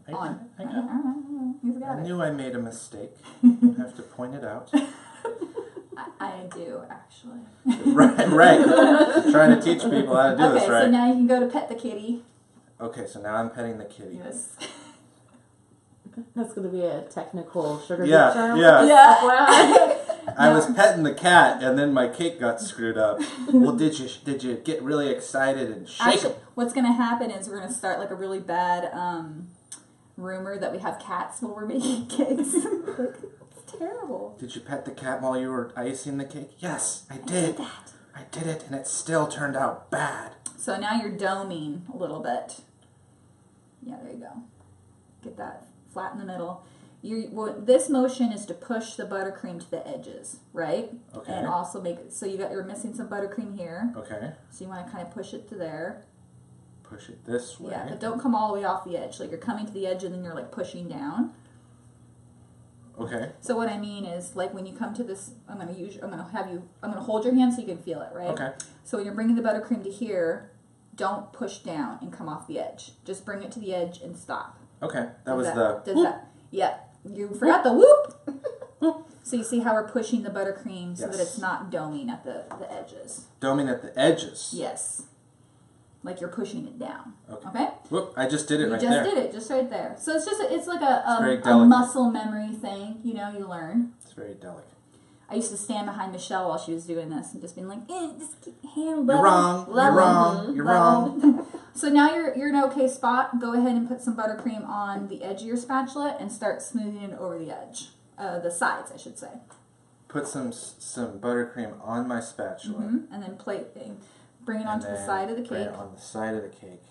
I, on. I, All got- right, all right, He's got I it. knew I made a mistake. you have to point it out. I, I do actually. right, right. Trying to teach people how to do this. okay, this so right. now you can go to pet the kitty. okay, so now I'm petting the kitty. Yes. That's gonna be a technical sugar Yeah, beet yeah. Yeah. FYI. I was petting the cat, and then my cake got screwed up. well, did you did you get really excited and shake Actually, it? what's gonna happen is we're gonna start like a really bad um, rumor that we have cats while we're making cakes. it's terrible. Did you pet the cat while you were icing the cake? Yes, I did. I did it, and it still turned out bad. So now you're doming a little bit. Yeah, there you go. Get that flat in the middle. You what this motion is to push the buttercream to the edges, right? Okay. And also make it so you got you're missing some buttercream here. Okay, So you want to kind of push it to there. Push it this way. Yeah, but don't come all the way off the edge. Like you're coming to the edge and then you're like pushing down. Okay, So what I mean is like when you come to this, I'm gonna use, I'm gonna have you, I'm gonna hold your hand so you can feel it, right? okay, So when you're bringing the buttercream to here, don't push down and come off the edge. Just bring it to the edge and stop. okay. That Does was that, the. Does that? Yeah. You forgot the whoop. so you see how we're pushing the buttercream so that it's not doming at the the edges. doming at the edges. Yes. Like you're pushing it down. Okay. Okay. Whoop! I just did it you right just there. Just did it, just right there. So it's just a, it's like a, um, very a muscle memory thing. You know, you learn. It's very delicate. I used to stand behind Michelle while she was doing this and just being like, eh, just keep hand You're level, wrong. You're level, wrong. You're level." so now you're you're in an okay spot. Go ahead and put some buttercream on the edge of your spatula and start smoothing it over the edge, uh, the sides, I should say. Put some some buttercream on my spatula. hmm And then plate, bring it onto the side of the cake. it on the side of the cake.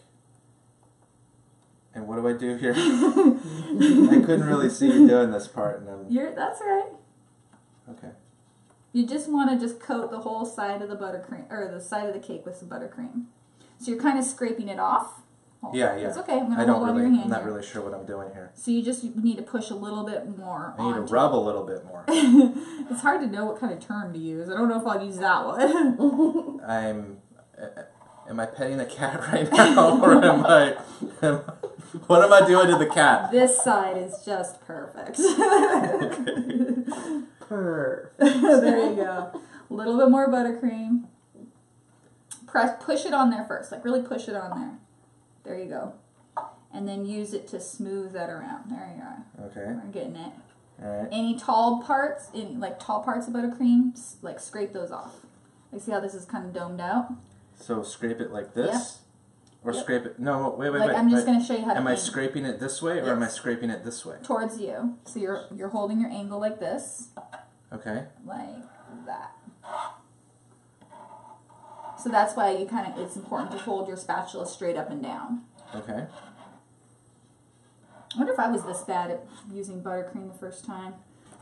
And what do I do here? I couldn't really see you doing this part, and I'm You're that's right. okay. You just want to just coat the whole side of the buttercream or the side of the cake with some buttercream. So you're kind of scraping it off. Hold- Yeah, yeah. It's okay. I'm gonna don't hold on really. your hand I'm not here. really sure what I'm doing here. So you just need to push a little bit more. I need to rub a little bit more. it's hard to know what kind of term to use. I don't know if I'll use that one. I'm. Am I petting a cat right now, or am I? Am, what am I doing to the cat? this side is just perfect. Perfect. there you go. A little bit more buttercream. Press, push it on there first. Like really push it on there. There you go. And then use it to smooth that around. There you are. Okay. We're getting it. All right. Any tall parts, any like tall parts of buttercream, like scrape those off. Like see how this is kind of domed out. So scrape it like this, or Yep. scrape it. No, wait, wait, like wait. I'm just gonna show you how to Am I scraping it this way, or am I scraping it this way? towards you. So you're you're holding your angle like this, Okay. like that. So that's why you kind of it's important to hold your spatula straight up and down. Okay. I wonder if I was this bad at using buttercream the first time.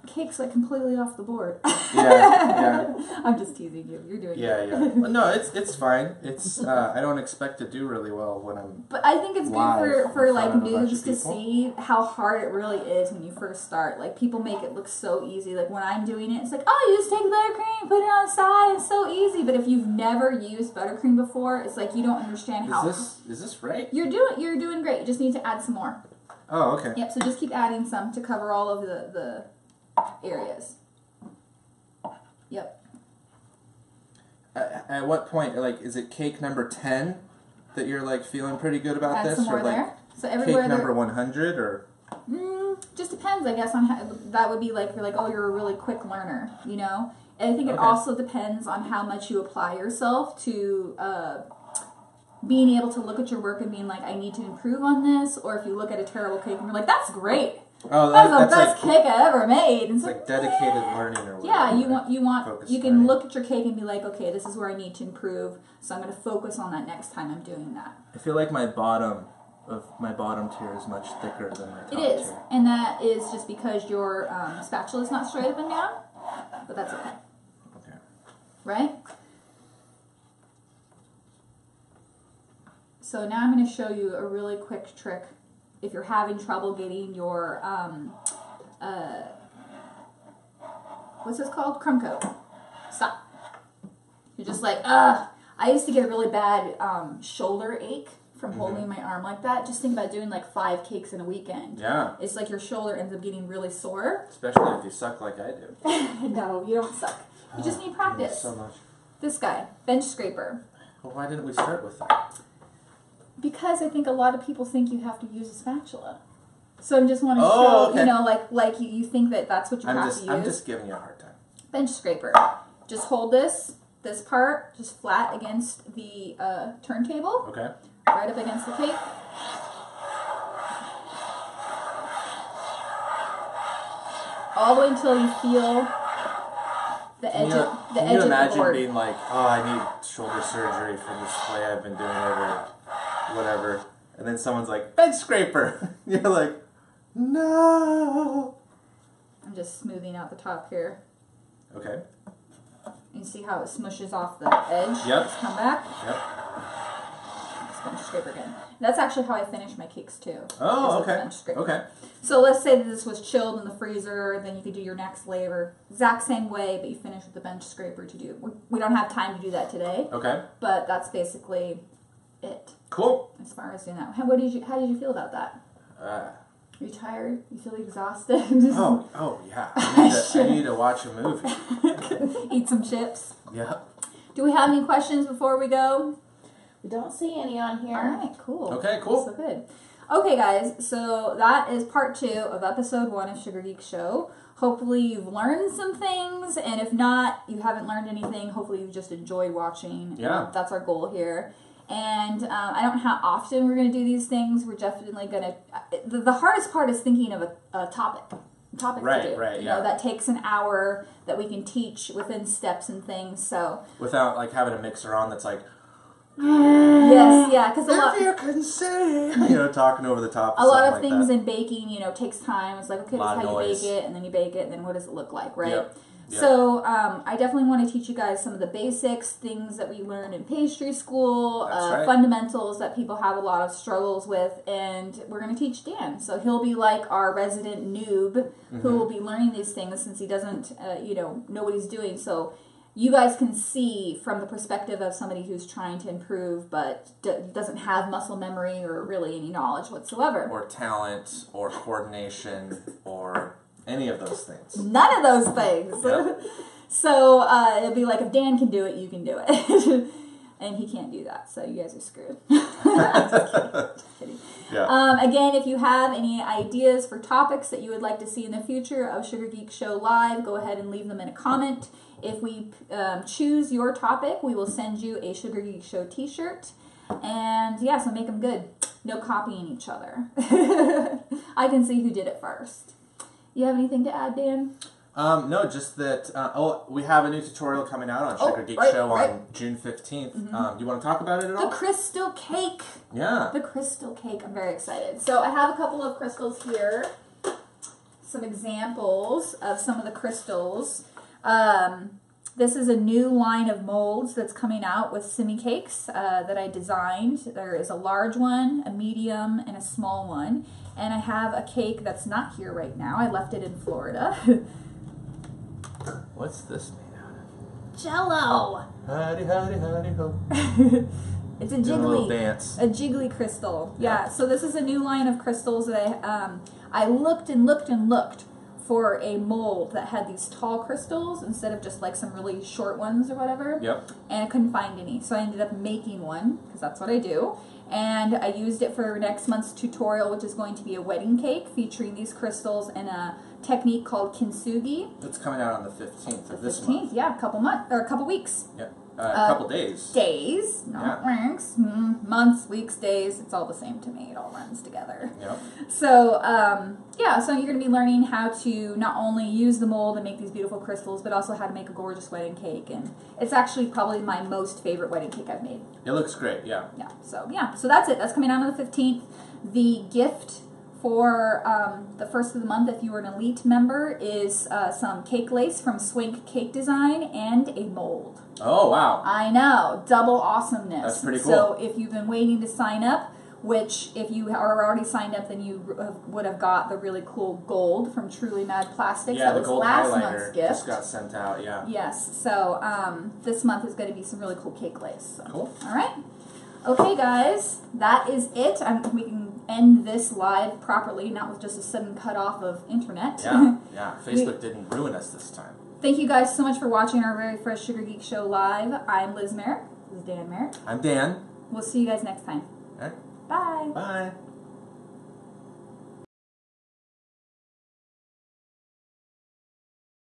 Cake's like completely off the board. Yeah. Yeah. I'm just teasing you. You're doing Yeah. it. Yeah. Yeah. Well, no, it's it's fine. It's uh, I don't expect to do really well when I'm. But I think it's good for, for like front of a bunch noobs to see how hard it really is when you first start. Like people make it look so easy. Like when I'm doing it, it's like, oh, you just take buttercream, put it on the side. It's so easy. But if you've never used buttercream before, it's like you don't understand Is how this is this right? you're doing. You're doing great. You just need to add some more. Oh, okay. Yep. So just keep adding some to cover all of the the areas. Yep. At, at what point, like, is it cake number ten that you're like feeling pretty good about Add this, or like there. So cake everywhere there- number one hundred, or Mm, just depends, I guess, on how that would be like. You're like, oh, you're a really quick learner, you know. And I think it Okay. also depends on how much you apply yourself to uh, being able to look at your work and being like, I need to improve on this. Or if you look at a terrible cake and you're like, that's great, oh, that that, was the best like cake I ever made. And it's like dedicated learning or whatever. yeah, you want you want Focus you can learning. look at your cake and be like, okay, this is where I need to improve. So I'm going to focus on that next time I'm doing that. I feel like my bottom of my bottom tier is much thicker than my top It is, tier. and that is just because your um, spatula is not straight up and down. But that's okay. Okay. right? So now I'm going to show you a really quick trick if you're having trouble getting your, um, uh, what's this called? Crumb coat. Stop. You're just like, ugh. I used to get a really bad um, shoulder ache from holding my arm like that. Just think about doing like five cakes in a weekend. Yeah, It's like your shoulder ends up getting really sore. especially if you suck like I do. no, you don't suck. You just need practice. So much. This guy, bench scraper. Well, why didn't we start with that? Because I think a lot of people think you have to use a spatula. So I just want to Oh, show, okay. you know, like like you, you think that that's what you I'm have just to I'm just giving you a hard time. bench scraper. Just hold this this part just flat against the uh, turntable, Okay. right up against the cake. All the way until you feel the Can edge you, of the can edge you of the imagine being like, oh, I need shoulder surgery for this play I've been doing over whatever, and then someone's like, bench scraper. You're like, no. I'm just smoothing out the top here. Okay. You see how it smushes off the edge? Yep. Just come back. Yep. Bench scraper again. That's actually how I finish my cakes too. Oh, is with the okay. Okay. So let's say that this was chilled in the freezer, then you could do your next layer exact same way, but you finish with the bench scraper to do. We, we don't have time to do that today, Okay. but that's basically it Cool. as far as doing that. How, what did you? How did you feel about that? Uh, Are you tired? You feel exhausted? oh, oh yeah. I need, to, I need to watch a movie. Eat some chips. Yeah. Do we have any questions before we go? We don't see any on here. All right, cool. Okay, cool. So good. Okay, guys, so that is part two of episode one of Sugar Geek Show. Hopefully, you've learned some things, and if not, you haven't learned anything. Hopefully, you've just enjoyed watching. Yeah. That's our goal here. And um, I don't know how often we're going to do these things. We're definitely going to. The, the hardest part is thinking of a, a topic. Topic Right, to do. right, You yeah. know, that takes an hour that we can teach within steps and things. So, Without like having a mixer on that's like, yes, yeah, because a lot. if you can see, you know, talking over the top. a lot of something things like in baking, you know, takes time. It's like, okay, this is how you noise. bake it, and then you bake it, and then what does it look like, right? Yep. So, um, I definitely want to teach you guys some of the basics, things that we learned in pastry school, uh, right. fundamentals that people have a lot of struggles with, and we're going to teach Dan. So he'll be like our resident noob Mm-hmm. who will be learning these things since he doesn't, uh, you know, know what he's doing. So you guys can see from the perspective of somebody who's trying to improve but d- doesn't have muscle memory or really any knowledge whatsoever. or talent or coordination or any of those things. None of those things. Yep. so uh, it'll be like if Dan can do it, you can do it. and he can't do that, so you guys are screwed. Yeah. Um, again, if you have any ideas for topics that you would like to see in the future of Sugar Geek Show Live, go ahead and leave them in a comment. If we um, choose your topic, we will send you a Sugar Geek Show t shirt. And yeah, so make them good. No copying each other. I can see who did it first. You have anything to add, Dan? Um, no, just that. Uh, oh, we have a new tutorial coming out on Oh, Sugar Geek right, Show right. on June 15th Um, do you want to talk about it at The all? The crystal cake. Yeah. The crystal cake. I'm very excited. So I have a couple of crystals here. Some examples of some of the crystals. Um, this is a new line of molds that's coming out with Simi cakes uh, that I designed. There is a large one, a medium, and a small one. And I have a cake that's not here right now. I left it in Florida. What's this made out of? Jello. Howdy, howdy, howdy, ho. it's a a jiggly. dance. A jiggly crystal. Yeah. Yeah. So this is a new line of crystals that I um I looked and looked and looked for a mold that had these tall crystals instead of just like some really short ones or whatever. Yep. And I couldn't find any, so I ended up making one because that's what I do. And I used it for next month's tutorial, which is going to be a wedding cake featuring these crystals and a technique called kintsugi. It's coming out on the 15th of this Fifteenth, month. yeah, a couple months or a couple weeks. Yep. Uh, a couple days. Days, not weeks, mm, months, weeks, days. It's all the same to me. It all runs together. Yep. So, um, yeah, so you're going to be learning how to not only use the mold and make these beautiful crystals, but also how to make a gorgeous wedding cake. And it's actually probably my most favorite wedding cake I've made. It looks great, yeah. Yeah, so yeah, so that's it. That's coming out on the 15th. The gift for um, the first of the month, if you were an elite member, is uh, some cake lace from Swank Cake Design and a mold. Oh, wow. I know, double awesomeness. That's pretty cool. So if you've been waiting to sign up, which if you are already signed up, then you would have got the really cool gold from Truly Mad Plastics. Yeah, that the was gold last month's gift. just got sent out, yeah. Yes. So um, this month is going to be some really cool cake lace. So. Cool. All right. Okay, guys, that is it. I'm, we can end this live properly, not with just a sudden cut off of internet. Yeah, yeah. Facebook didn't ruin us this time. Thank you guys so much for watching our very first Sugar Geek Show live. I'm Liz Marek. This is Dan Marek. I'm Dan. We'll see you guys next time. Alright. Bye. Bye.